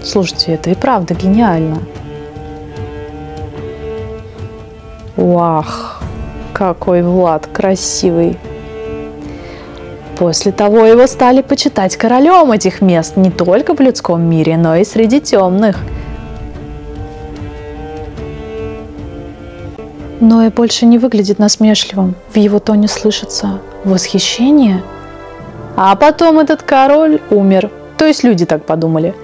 Слушайте, это и правда гениально. Вах, какой Влад красивый. После того его стали почитать королем этих мест не только в людском мире, но и среди темных. Но и больше не выглядит насмешливым. В его тоне слышится восхищение. А потом этот король умер. То есть люди так подумали.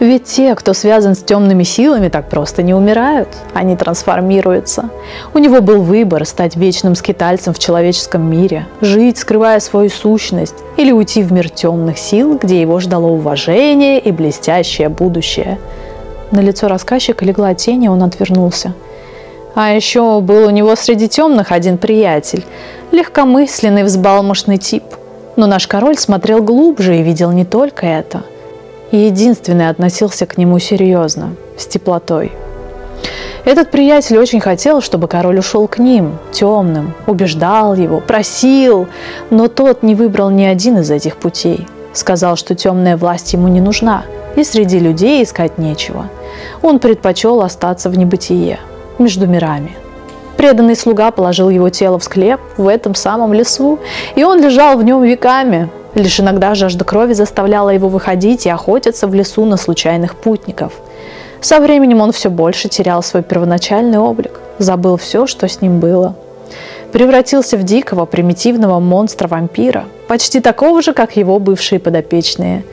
Ведь те, кто связан с темными силами, так просто не умирают. Они трансформируются. У него был выбор стать вечным скитальцем в человеческом мире, жить, скрывая свою сущность, или уйти в мир темных сил, где его ждало уважение и блестящее будущее. На лицо рассказчика легла тень, и он отвернулся. А еще был у него среди темных один приятель, легкомысленный, взбалмошный тип – но наш король смотрел глубже и видел не только это. И единственный относился к нему серьезно, с теплотой. Этот приятель очень хотел, чтобы король ушел к ним, темным, убеждал его, просил, но тот не выбрал ни один из этих путей. Сказал, что темная власть ему не нужна, и среди людей искать нечего. Он предпочел остаться в небытие, между мирами – Преданный слуга положил его тело в склеп в этом самом лесу, и он лежал в нем веками. Лишь иногда жажда крови заставляла его выходить и охотиться в лесу на случайных путников. Со временем он все больше терял свой первоначальный облик, забыл все, что с ним было. Превратился в дикого, примитивного монстра-вампира, почти такого же, как его бывшие подопечные.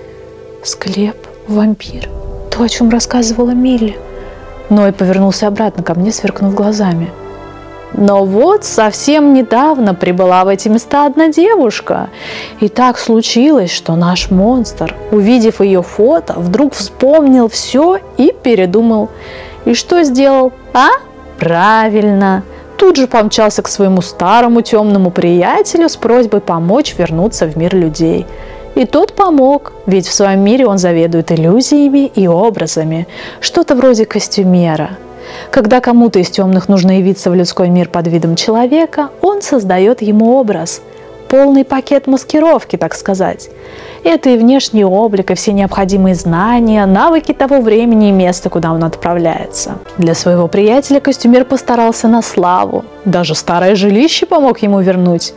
Склеп, вампир, то, о чем рассказывала Милли. Ной повернулся обратно ко мне, сверкнув глазами. Но вот совсем недавно прибыла в эти места одна девушка. И так случилось, что наш монстр, увидев ее фото, вдруг вспомнил все и передумал. И что сделал? А? Правильно. Тут же помчался к своему старому темному приятелю с просьбой помочь вернуться в мир людей. И тот помог, ведь в своем мире он заведует иллюзиями и образами, что-то вроде костюмера. Когда кому-то из темных нужно явиться в людской мир под видом человека, он создает ему образ, полный пакет маскировки, так сказать. Это и внешний облик, и все необходимые знания, навыки того времени и места, куда он отправляется. Для своего приятеля костюмер постарался на славу. Даже старое жилище помог ему вернуть.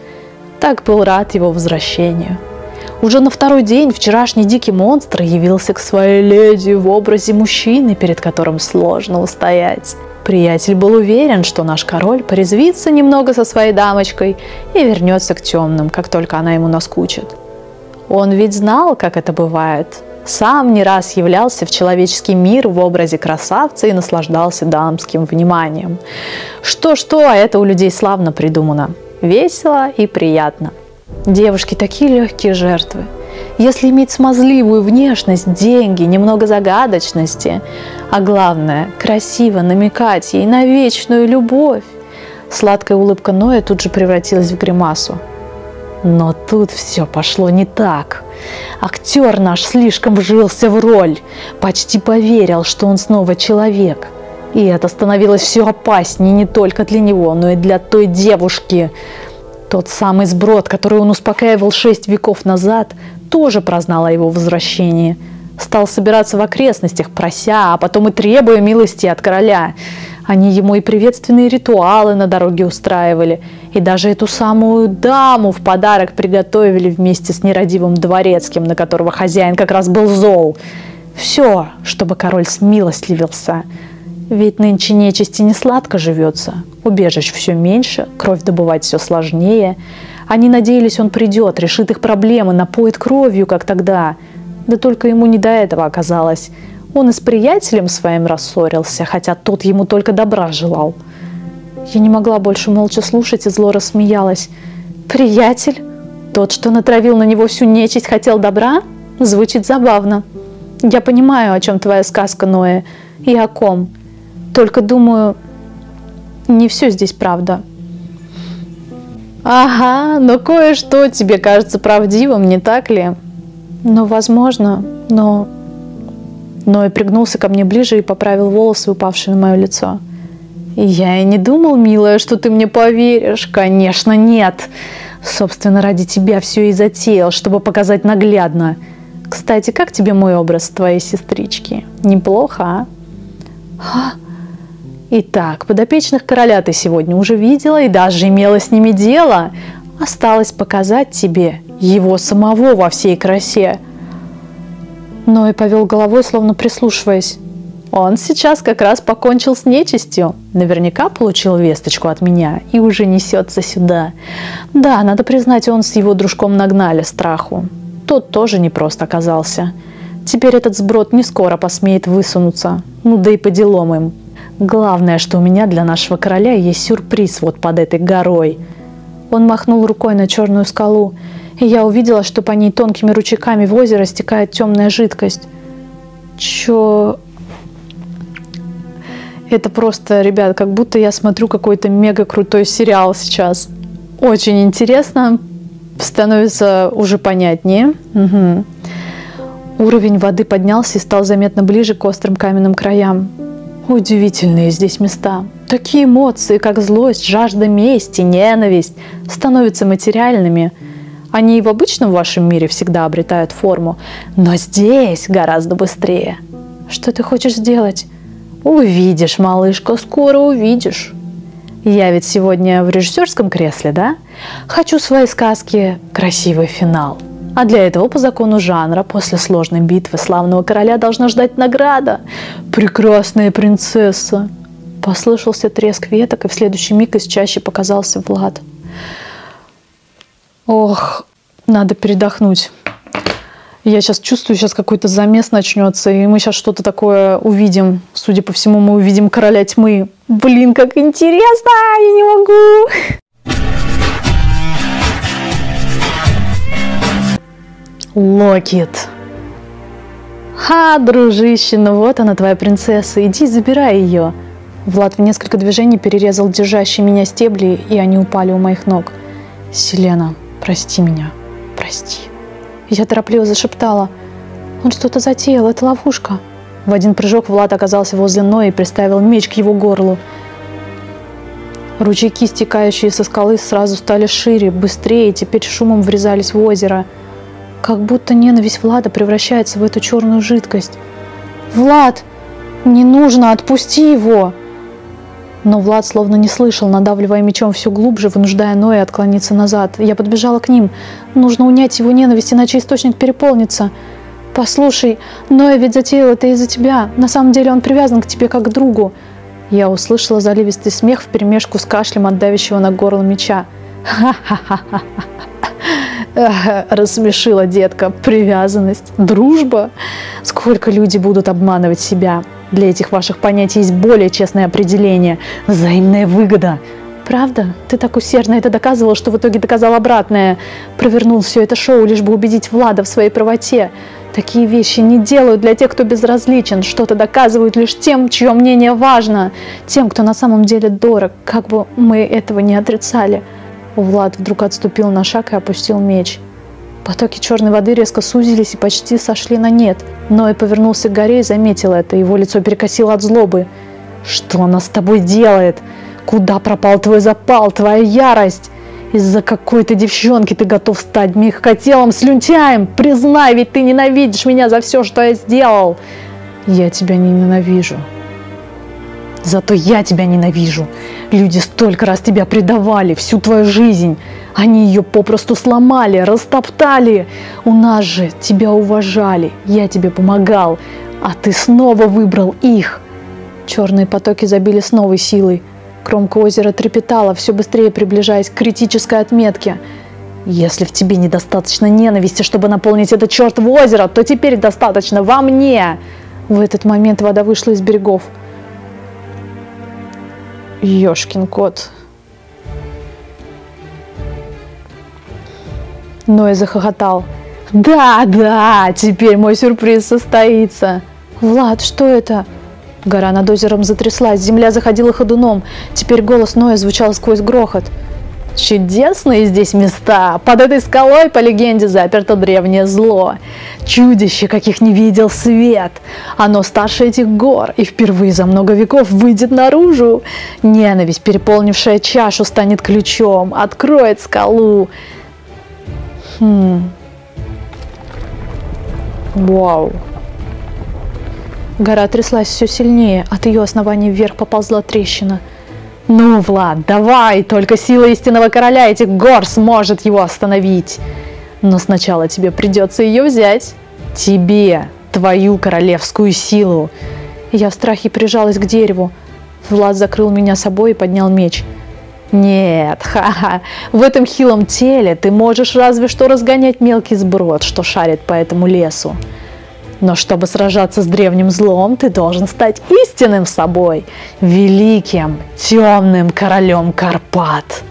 Так был рад его возвращению. Уже на второй день вчерашний дикий монстр явился к своей леди в образе мужчины, перед которым сложно устоять. Приятель был уверен, что наш король порезвится немного со своей дамочкой и вернется к темным, как только она ему наскучит. Он ведь знал, как это бывает. Сам не раз являлся в человеческий мир в образе красавца и наслаждался дамским вниманием. Что-что, а это у людей славно придумано. Весело и приятно – Девушки такие легкие жертвы. Если иметь смазливую внешность, деньги, немного загадочности, а главное, красиво намекать ей на вечную любовь, сладкая улыбка Ноя тут же превратилась в гримасу. Но тут все пошло не так. Актер наш слишком вжился в роль, почти поверил, что он снова человек. И это становилось все опаснее не только для него, но и для той девушки, тот самый сброд, который он успокаивал шесть веков назад, тоже прознал о его возвращении. Стал собираться в окрестностях, прося, а потом и требуя милости от короля. Они ему и приветственные ритуалы на дороге устраивали, и даже эту самую даму в подарок приготовили вместе с нерадивым дворецким, на которого хозяин как раз был зол. Все, чтобы король смилостливился – ведь нынче нечисти не сладко живется. Убежищ все меньше, кровь добывать все сложнее. Они надеялись, он придет, решит их проблемы, напоит кровью, как тогда. Да только ему не до этого оказалось. Он и с приятелем своим рассорился, хотя тот ему только добра желал. Я не могла больше молча слушать и зло рассмеялась. «Приятель? Тот, что натравил на него всю нечисть, хотел добра? Звучит забавно. Я понимаю, о чем твоя сказка, Ноэ, и о ком. Только думаю, не все здесь правда. Ага, но кое-что тебе кажется правдивым, не так ли? Ну, возможно, но... Но и пригнулся ко мне ближе и поправил волосы, упавшие на мое лицо. Я и не думал, милая, что ты мне поверишь. Конечно, нет. Собственно, ради тебя все и затеял, чтобы показать наглядно. Кстати, как тебе мой образ твоей сестрички? Неплохо, а? Итак, подопечных короля ты сегодня уже видела и даже имела с ними дело. Осталось показать тебе его самого во всей красе. Но и повел головой, словно прислушиваясь. Он сейчас как раз покончил с нечистью. Наверняка получил весточку от меня и уже несется сюда. Да, надо признать, он с его дружком нагнали страху. Тот тоже непрост оказался. Теперь этот сброд не скоро посмеет высунуться. Ну да и по делам им. Главное, что у меня для нашего короля есть сюрприз вот под этой горой. Он махнул рукой на черную скалу, и я увидела, что по ней тонкими ручейками в озеро стекает темная жидкость. Чё... Это просто, ребят, как будто я смотрю какой-то мега крутой сериал сейчас. Очень интересно, становится уже понятнее. Угу. Уровень воды поднялся и стал заметно ближе к острым каменным краям. Удивительные здесь места. Такие эмоции, как злость, жажда мести, ненависть, становятся материальными. Они и в обычном вашем мире всегда обретают форму, но здесь гораздо быстрее. Что ты хочешь сделать? Увидишь, малышка, скоро увидишь. Я ведь сегодня в режиссерском кресле, да? Хочу своей сказки красивый финал – а для этого по закону жанра после сложной битвы славного короля должна ждать награда. Прекрасная принцесса. Послышался треск веток, и в следующий миг из чаще показался Влад. Ох, надо передохнуть. Я сейчас чувствую, сейчас какой-то замес начнется, и мы сейчас что-то такое увидим. Судя по всему, мы увидим короля тьмы. Блин, как интересно! Я не могу! Локит. Ха, дружище, ну вот она, твоя принцесса, иди забирай ее. Влад в несколько движений перерезал держащие меня стебли, и они упали у моих ног. Селена, прости меня, прости. Я торопливо зашептала. Он что-то затеял, это ловушка. В один прыжок Влад оказался возле Ноя и приставил меч к его горлу. Ручейки, стекающие со скалы, сразу стали шире, быстрее, и теперь шумом врезались в озеро. Как будто ненависть Влада превращается в эту черную жидкость. «Влад! Не нужно! Отпусти его!» Но Влад словно не слышал, надавливая мечом все глубже, вынуждая Ноя отклониться назад. Я подбежала к ним. Нужно унять его ненависть, иначе источник переполнится. «Послушай, Ноя ведь затеял это из-за тебя. На самом деле он привязан к тебе как к другу». Я услышала заливистый смех в перемешку с кашлем от давящего на горло меча. Рассмешила детка. Привязанность, дружба. Сколько люди будут обманывать себя. Для этих ваших понятий есть более честное определение. Взаимная выгода. Правда? Ты так усердно это доказывал, что в итоге доказал обратное. Провернул все это шоу, лишь бы убедить Влада в своей правоте. Такие вещи не делают для тех, кто безразличен. Что-то доказывают лишь тем, чье мнение важно. Тем, кто на самом деле дорог, как бы мы этого не отрицали. Влад вдруг отступил на шаг и опустил меч. Потоки черной воды резко сузились и почти сошли на нет. Ной повернулся к горе и заметил это. Его лицо перекосило от злобы. «Что она с тобой делает? Куда пропал твой запал, твоя ярость? Из-за какой-то девчонки ты готов стать мягкотелым слюнтяем? Признай, ведь ты ненавидишь меня за все, что я сделал!» «Я тебя не ненавижу», Зато я тебя ненавижу. Люди столько раз тебя предавали, всю твою жизнь. Они ее попросту сломали, растоптали. У нас же тебя уважали, я тебе помогал, а ты снова выбрал их. Черные потоки забили с новой силой. Кромка озера трепетала, все быстрее приближаясь к критической отметке. Если в тебе недостаточно ненависти, чтобы наполнить это чертово озеро, то теперь достаточно во мне. В этот момент вода вышла из берегов. Ёшкин кот. Ной захохотал. «Да, да, теперь мой сюрприз состоится!» «Влад, что это?» Гора над озером затряслась, земля заходила ходуном. Теперь голос Ноя звучал сквозь грохот. Чудесные здесь места. Под этой скалой, по легенде, заперто древнее зло. Чудище, каких не видел свет. Оно старше этих гор и впервые за много веков выйдет наружу. Ненависть, переполнившая чашу, станет ключом, откроет скалу. Хм. Вау. Гора тряслась все сильнее, от ее основания вверх поползла трещина – ну, Влад, давай, только сила истинного короля этих гор сможет его остановить. Но сначала тебе придется ее взять. Тебе, твою королевскую силу. Я в страхе прижалась к дереву. Влад закрыл меня собой и поднял меч. Нет, ха-ха, в этом хилом теле ты можешь разве что разгонять мелкий сброд, что шарит по этому лесу. Но чтобы сражаться с древним злом, ты должен стать истинным собой, великим, темным королем Карпат.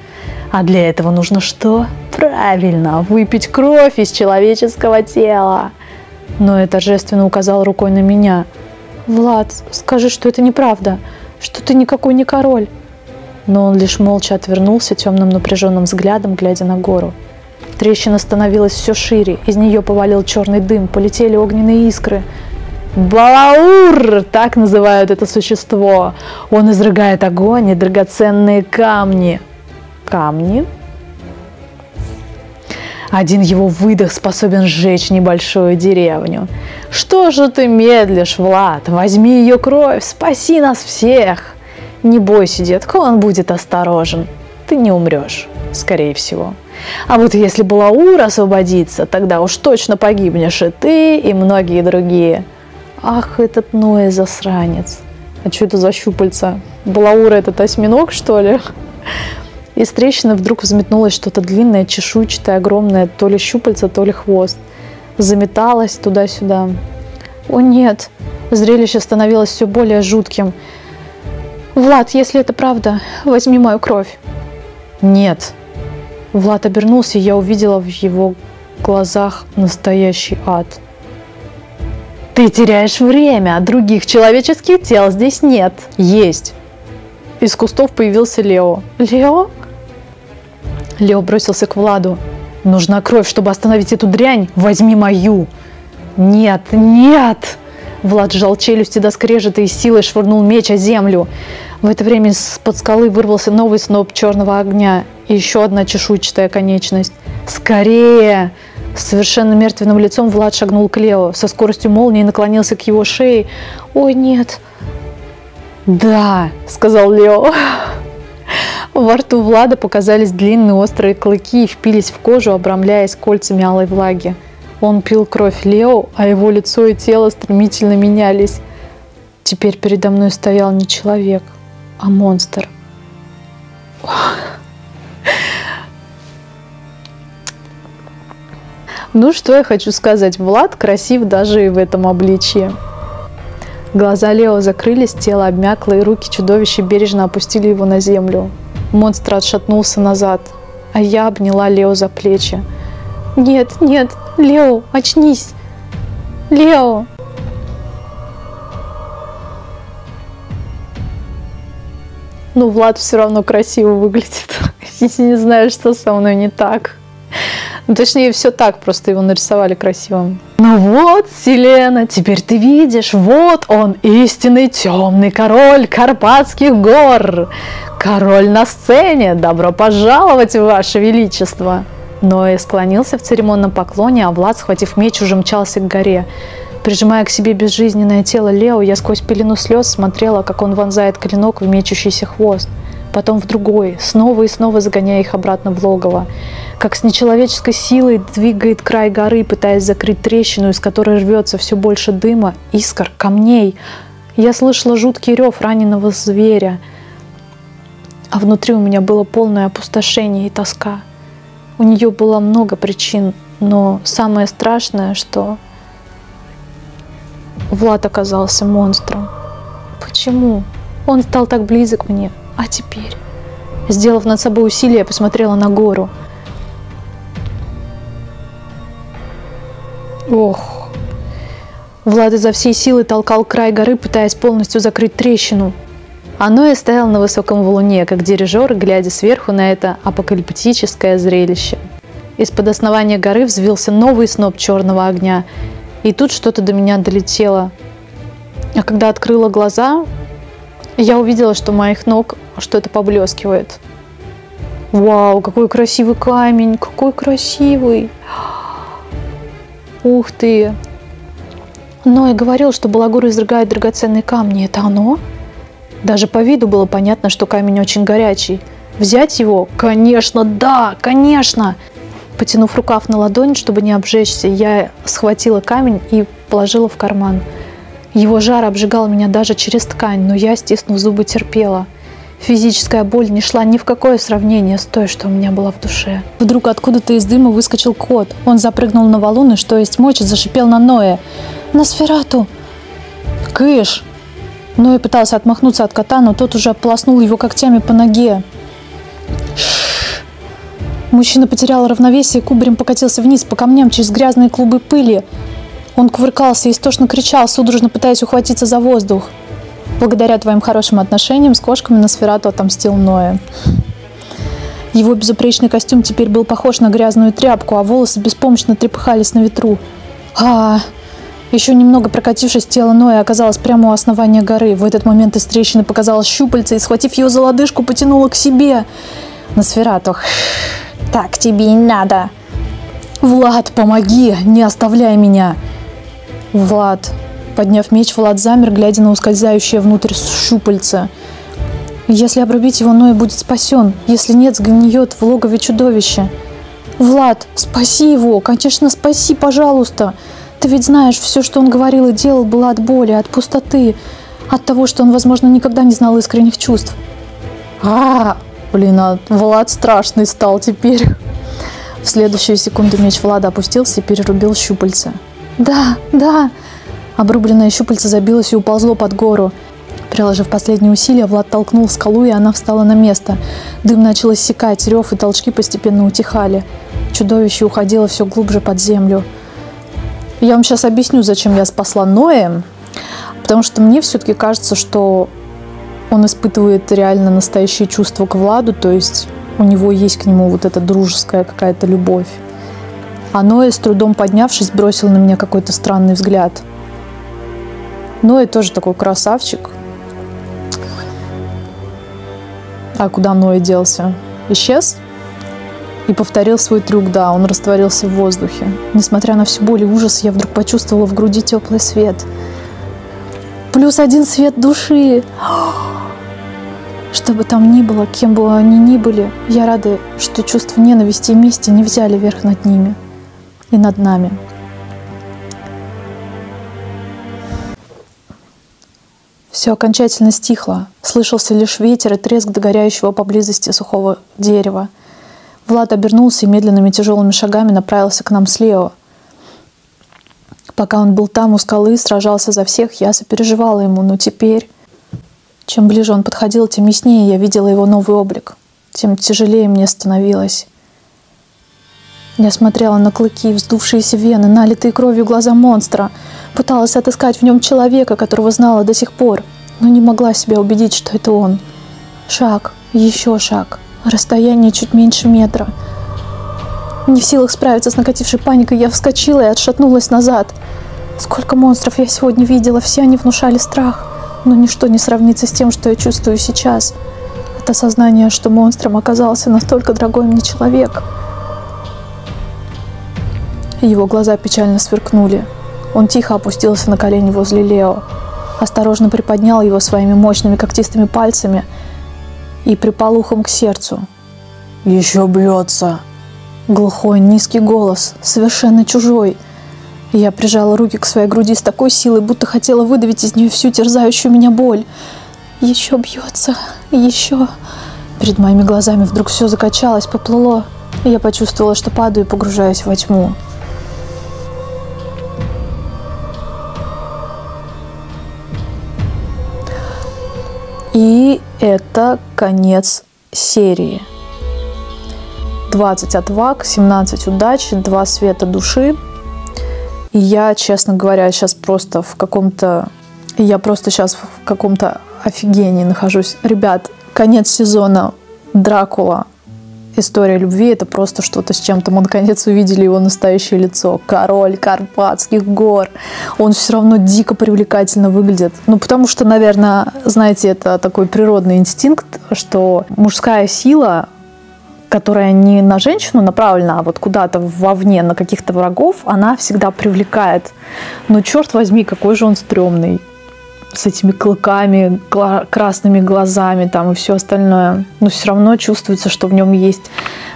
А для этого нужно что? Правильно, выпить кровь из человеческого тела. Но я торжественно указал рукой на меня. «Влад, скажи, что это неправда, что ты никакой не король». Но он лишь молча отвернулся темным напряженным взглядом, глядя на гору. Трещина становилась все шире, из нее повалил черный дым, полетели огненные искры. Балаур! Так называют это существо. Он изрыгает огонь и драгоценные камни. Камни? Один его выдох способен сжечь небольшую деревню. Что же ты медлишь, Влад? Возьми ее кровь, спаси нас всех. Не бойся, детка, он будет осторожен. Ты не умрешь, скорее всего. А вот если Балаур освободится, тогда уж точно погибнешь и ты, и многие другие. Ах, этот Ноя засранец. А что это за щупальца? Балаура этот осьминог, что ли? Из трещины вдруг взметнулось что-то длинное, чешуйчатое, огромное, то ли щупальца, то ли хвост. заметалась туда-сюда. О нет, зрелище становилось все более жутким. «Влад, если это правда, возьми мою кровь». «Нет». Влад обернулся, и я увидела в его глазах настоящий ад. «Ты теряешь время, других человеческих тел здесь нет». «Есть». Из кустов появился Лео. «Лео?» Лео бросился к Владу. «Нужна кровь, чтобы остановить эту дрянь. Возьми мою!» «Нет, нет!» Влад сжал челюсти до скрежета и силой швырнул меч о землю. В это время из-под скалы вырвался новый сноп черного огня и еще одна чешуйчатая конечность. «Скорее!» С совершенно мертвенным лицом Влад шагнул к Лео, со скоростью молнии наклонился к его шее. «Ой, нет!» «Да!» – сказал Лео. Во рту Влада показались длинные острые клыки и впились в кожу, обрамляясь кольцами алой влаги. Он пил кровь Лео, а его лицо и тело стремительно менялись. Теперь передо мной стоял не человек, а монстр. Ну, что я хочу сказать, Влад красив даже и в этом обличье. Глаза Лео закрылись, тело обмякло, и руки чудовища бережно опустили его на землю. Монстр отшатнулся назад, а я обняла Лео за плечи. «Нет, нет, Лео, очнись! Лео!» Ну, Влад все равно красиво выглядит. Я не знаю, что со мной не так. Ну, точнее, все так, просто его нарисовали красивым. Ну вот, Селена, теперь ты видишь, вот он, истинный темный король Карпатских гор. Король на сцене, добро пожаловать, Ваше Величество. Ноэ склонился в церемонном поклоне, а Влад, схватив меч, уже мчался к горе. Прижимая к себе безжизненное тело Лео, я сквозь пелену слез смотрела, как он вонзает клинок в мечущийся хвост потом в другой, снова и снова загоняя их обратно в логово. Как с нечеловеческой силой двигает край горы, пытаясь закрыть трещину, из которой рвется все больше дыма, искр, камней. Я слышала жуткий рев раненого зверя, а внутри у меня было полное опустошение и тоска. У нее было много причин, но самое страшное, что Влад оказался монстром. Почему? Он стал так близок мне, а теперь? Сделав над собой усилие, я посмотрела на гору. Ох. Влад изо всей силы толкал край горы, пытаясь полностью закрыть трещину. Оно и стоял на высоком валуне, как дирижер, глядя сверху на это апокалиптическое зрелище. Из-под основания горы взвился новый сноп черного огня, и тут что-то до меня долетело. А когда открыла глаза, я увидела, что моих ног что-то поблескивает. Вау, какой красивый камень, какой красивый. Ух ты. Но я говорил, что Балагур изрыгает драгоценные камни. Это оно? Даже по виду было понятно, что камень очень горячий. Взять его? Конечно, да, конечно. Потянув рукав на ладонь, чтобы не обжечься, я схватила камень и положила в карман. Его жар обжигал меня даже через ткань, но я, стиснув зубы, терпела. Физическая боль не шла ни в какое сравнение с той, что у меня была в душе. Вдруг откуда-то из дыма выскочил кот. Он запрыгнул на валун и, что есть мочи, зашипел на Ноя. «На сферату!» «Кыш!» Ноя пытался отмахнуться от кота, но тот уже ополоснул его когтями по ноге. Мужчина потерял равновесие и кубарем покатился вниз по камням через грязные клубы пыли. Он кувыркался и истошно кричал, судорожно пытаясь ухватиться за воздух. Благодаря твоим хорошим отношениям с кошками Носферату отомстил Ноэ. Его безупречный костюм теперь был похож на грязную тряпку, а волосы беспомощно трепыхались на ветру. А, еще немного прокатившись, тело Ноя оказалось прямо у основания горы. В этот момент из трещины показалось щупальце и, схватив ее за лодыжку, потянуло к себе. Носферату, так тебе и надо. Влад, помоги, не оставляй меня. Влад. Подняв меч, Влад замер, глядя на ускользающее внутрь щупальце. Если обрубить его, Ной будет спасен. Если нет, сгниет в логове чудовища. Влад, спаси его, конечно, спаси, пожалуйста. Ты ведь знаешь, все, что он говорил и делал, было от боли, от пустоты, от того, что он, возможно, никогда не знал искренних чувств. А, блин, а Влад страшный стал теперь. В следующую секунду меч Влада опустился и перерубил щупальце. «Да, да!» Обрубленное щупальце забилось и уползло под гору. Приложив последние усилия, Влад толкнул скалу, и она встала на место. Дым начал иссякать, рев и толчки постепенно утихали. Чудовище уходило все глубже под землю. Я вам сейчас объясню, зачем я спасла Ноя. Потому что мне все-таки кажется, что он испытывает реально настоящие чувства к Владу, то есть у него есть к нему вот эта дружеская какая-то любовь. А Ноя, с трудом поднявшись, бросил на меня какой-то странный взгляд. Ноя тоже такой красавчик. А куда Ноя делся? Исчез? И повторил свой трюк, да, он растворился в воздухе. Несмотря на всю боль и ужас, я вдруг почувствовала в груди теплый свет. Плюс один свет души. Что бы там ни было, кем бы они ни были, я рада, что чувства ненависти и мести не взяли верх над ними и над нами. Все окончательно стихло. Слышался лишь ветер и треск догоряющего поблизости сухого дерева. Влад обернулся и медленными тяжелыми шагами направился к нам слева. Пока он был там у скалы, сражался за всех, я сопереживала ему, но теперь чем ближе он подходил, тем яснее я видела его новый облик, тем тяжелее мне становилось. Я смотрела на клыки, вздувшиеся вены, налитые кровью глаза монстра, пыталась отыскать в нем человека, которого знала до сих пор, но не могла себя убедить, что это он. Шаг, еще шаг, расстояние чуть меньше метра. Не в силах справиться с накатившей паникой, я вскочила и отшатнулась назад. Сколько монстров я сегодня видела, все они внушали страх но ничто не сравнится с тем, что я чувствую сейчас. Это сознание, что монстром оказался настолько дорогой мне человек. Его глаза печально сверкнули. Он тихо опустился на колени возле Лео, осторожно приподнял его своими мощными когтистыми пальцами и припал ухом к сердцу. «Еще бьется!» Глухой, низкий голос, совершенно чужой – я прижала руки к своей груди с такой силой, будто хотела выдавить из нее всю терзающую меня боль. Еще бьется, еще. Перед моими глазами вдруг все закачалось, поплыло. Я почувствовала, что падаю и погружаюсь во тьму. И это конец серии. 20 отваг, 17 удач, 2 света души – и я, честно говоря, сейчас просто в каком-то... Я просто сейчас в каком-то офигении нахожусь. Ребят, конец сезона Дракула. История любви это просто что-то с чем-то. Мы наконец увидели его настоящее лицо. Король Карпатских гор. Он все равно дико привлекательно выглядит. Ну, потому что, наверное, знаете, это такой природный инстинкт, что мужская сила которая не на женщину направлена, а вот куда-то вовне, на каких-то врагов, она всегда привлекает. Но черт возьми, какой же он стрёмный. С этими клыками, красными глазами там и все остальное. Но все равно чувствуется, что в нем есть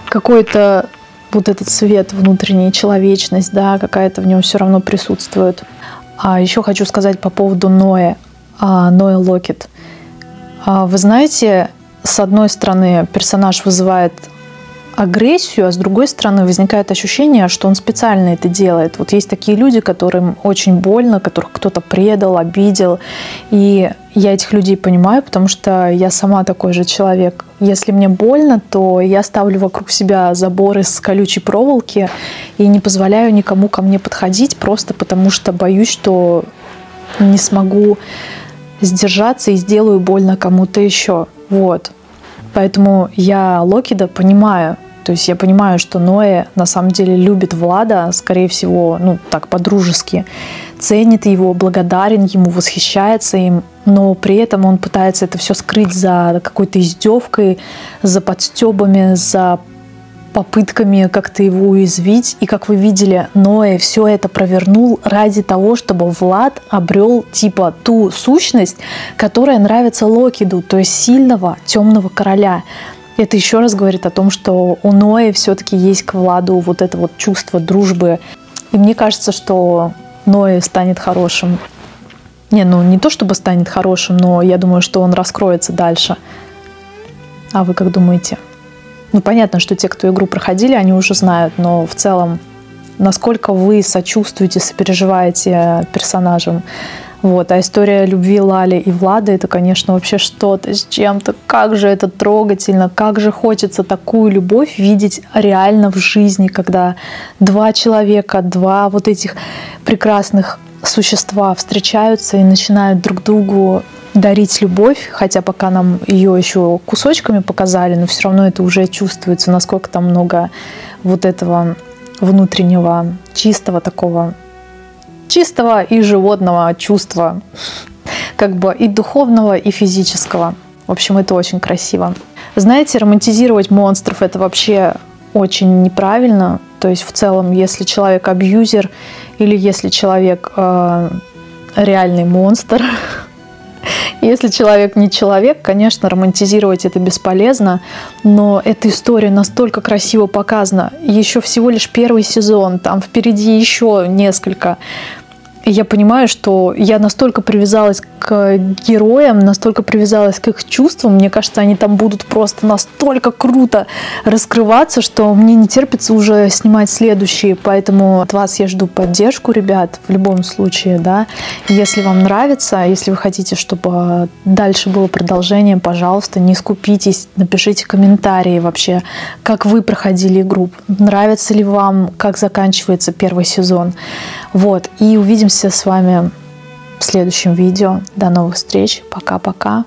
какой-то вот этот свет, внутренняя человечность, да, какая-то в нем все равно присутствует. А еще хочу сказать по поводу Ноя, а, Ноя Локет. А, вы знаете, с одной стороны, персонаж вызывает агрессию, а с другой стороны возникает ощущение, что он специально это делает. Вот есть такие люди, которым очень больно, которых кто-то предал, обидел. И я этих людей понимаю, потому что я сама такой же человек. Если мне больно, то я ставлю вокруг себя заборы с колючей проволоки и не позволяю никому ко мне подходить, просто потому что боюсь, что не смогу сдержаться и сделаю больно кому-то еще. Вот. Поэтому я Локида понимаю, то есть я понимаю, что Ноэ на самом деле любит Влада, скорее всего, ну так по-дружески, ценит его, благодарен ему, восхищается им, но при этом он пытается это все скрыть за какой-то издевкой, за подстебами, за попытками как-то его уязвить. И как вы видели, Ноэ все это провернул ради того, чтобы Влад обрел типа ту сущность, которая нравится Локиду, то есть сильного темного короля. Это еще раз говорит о том, что у Ноя все-таки есть к Владу вот это вот чувство дружбы. И мне кажется, что Ноя станет хорошим. Не, ну не то чтобы станет хорошим, но я думаю, что он раскроется дальше. А вы как думаете? Ну, понятно, что те, кто игру проходили, они уже знают, но в целом, насколько вы сочувствуете, сопереживаете персонажам. Вот. А история любви Лали и Влада это, конечно, вообще что-то с чем-то. Как же это трогательно, как же хочется такую любовь видеть реально в жизни, когда два человека, два вот этих прекрасных существа встречаются и начинают друг другу дарить любовь, хотя пока нам ее еще кусочками показали, но все равно это уже чувствуется, насколько там много вот этого внутреннего, чистого такого, чистого и животного чувства, как бы и духовного, и физического. В общем, это очень красиво. Знаете, романтизировать монстров это вообще очень неправильно. То есть в целом, если человек абьюзер или если человек э, реальный монстр, Если человек не человек, конечно, романтизировать это бесполезно, но эта история настолько красиво показана. Еще всего лишь первый сезон, там впереди еще несколько я понимаю, что я настолько привязалась к героям, настолько привязалась к их чувствам. Мне кажется, они там будут просто настолько круто раскрываться, что мне не терпится уже снимать следующие. Поэтому от вас я жду поддержку, ребят, в любом случае, да. Если вам нравится, если вы хотите, чтобы дальше было продолжение, пожалуйста, не скупитесь, напишите комментарии вообще, как вы проходили игру, нравится ли вам, как заканчивается первый сезон. Вот, и увидимся с вами в следующем видео. До новых встреч. Пока-пока.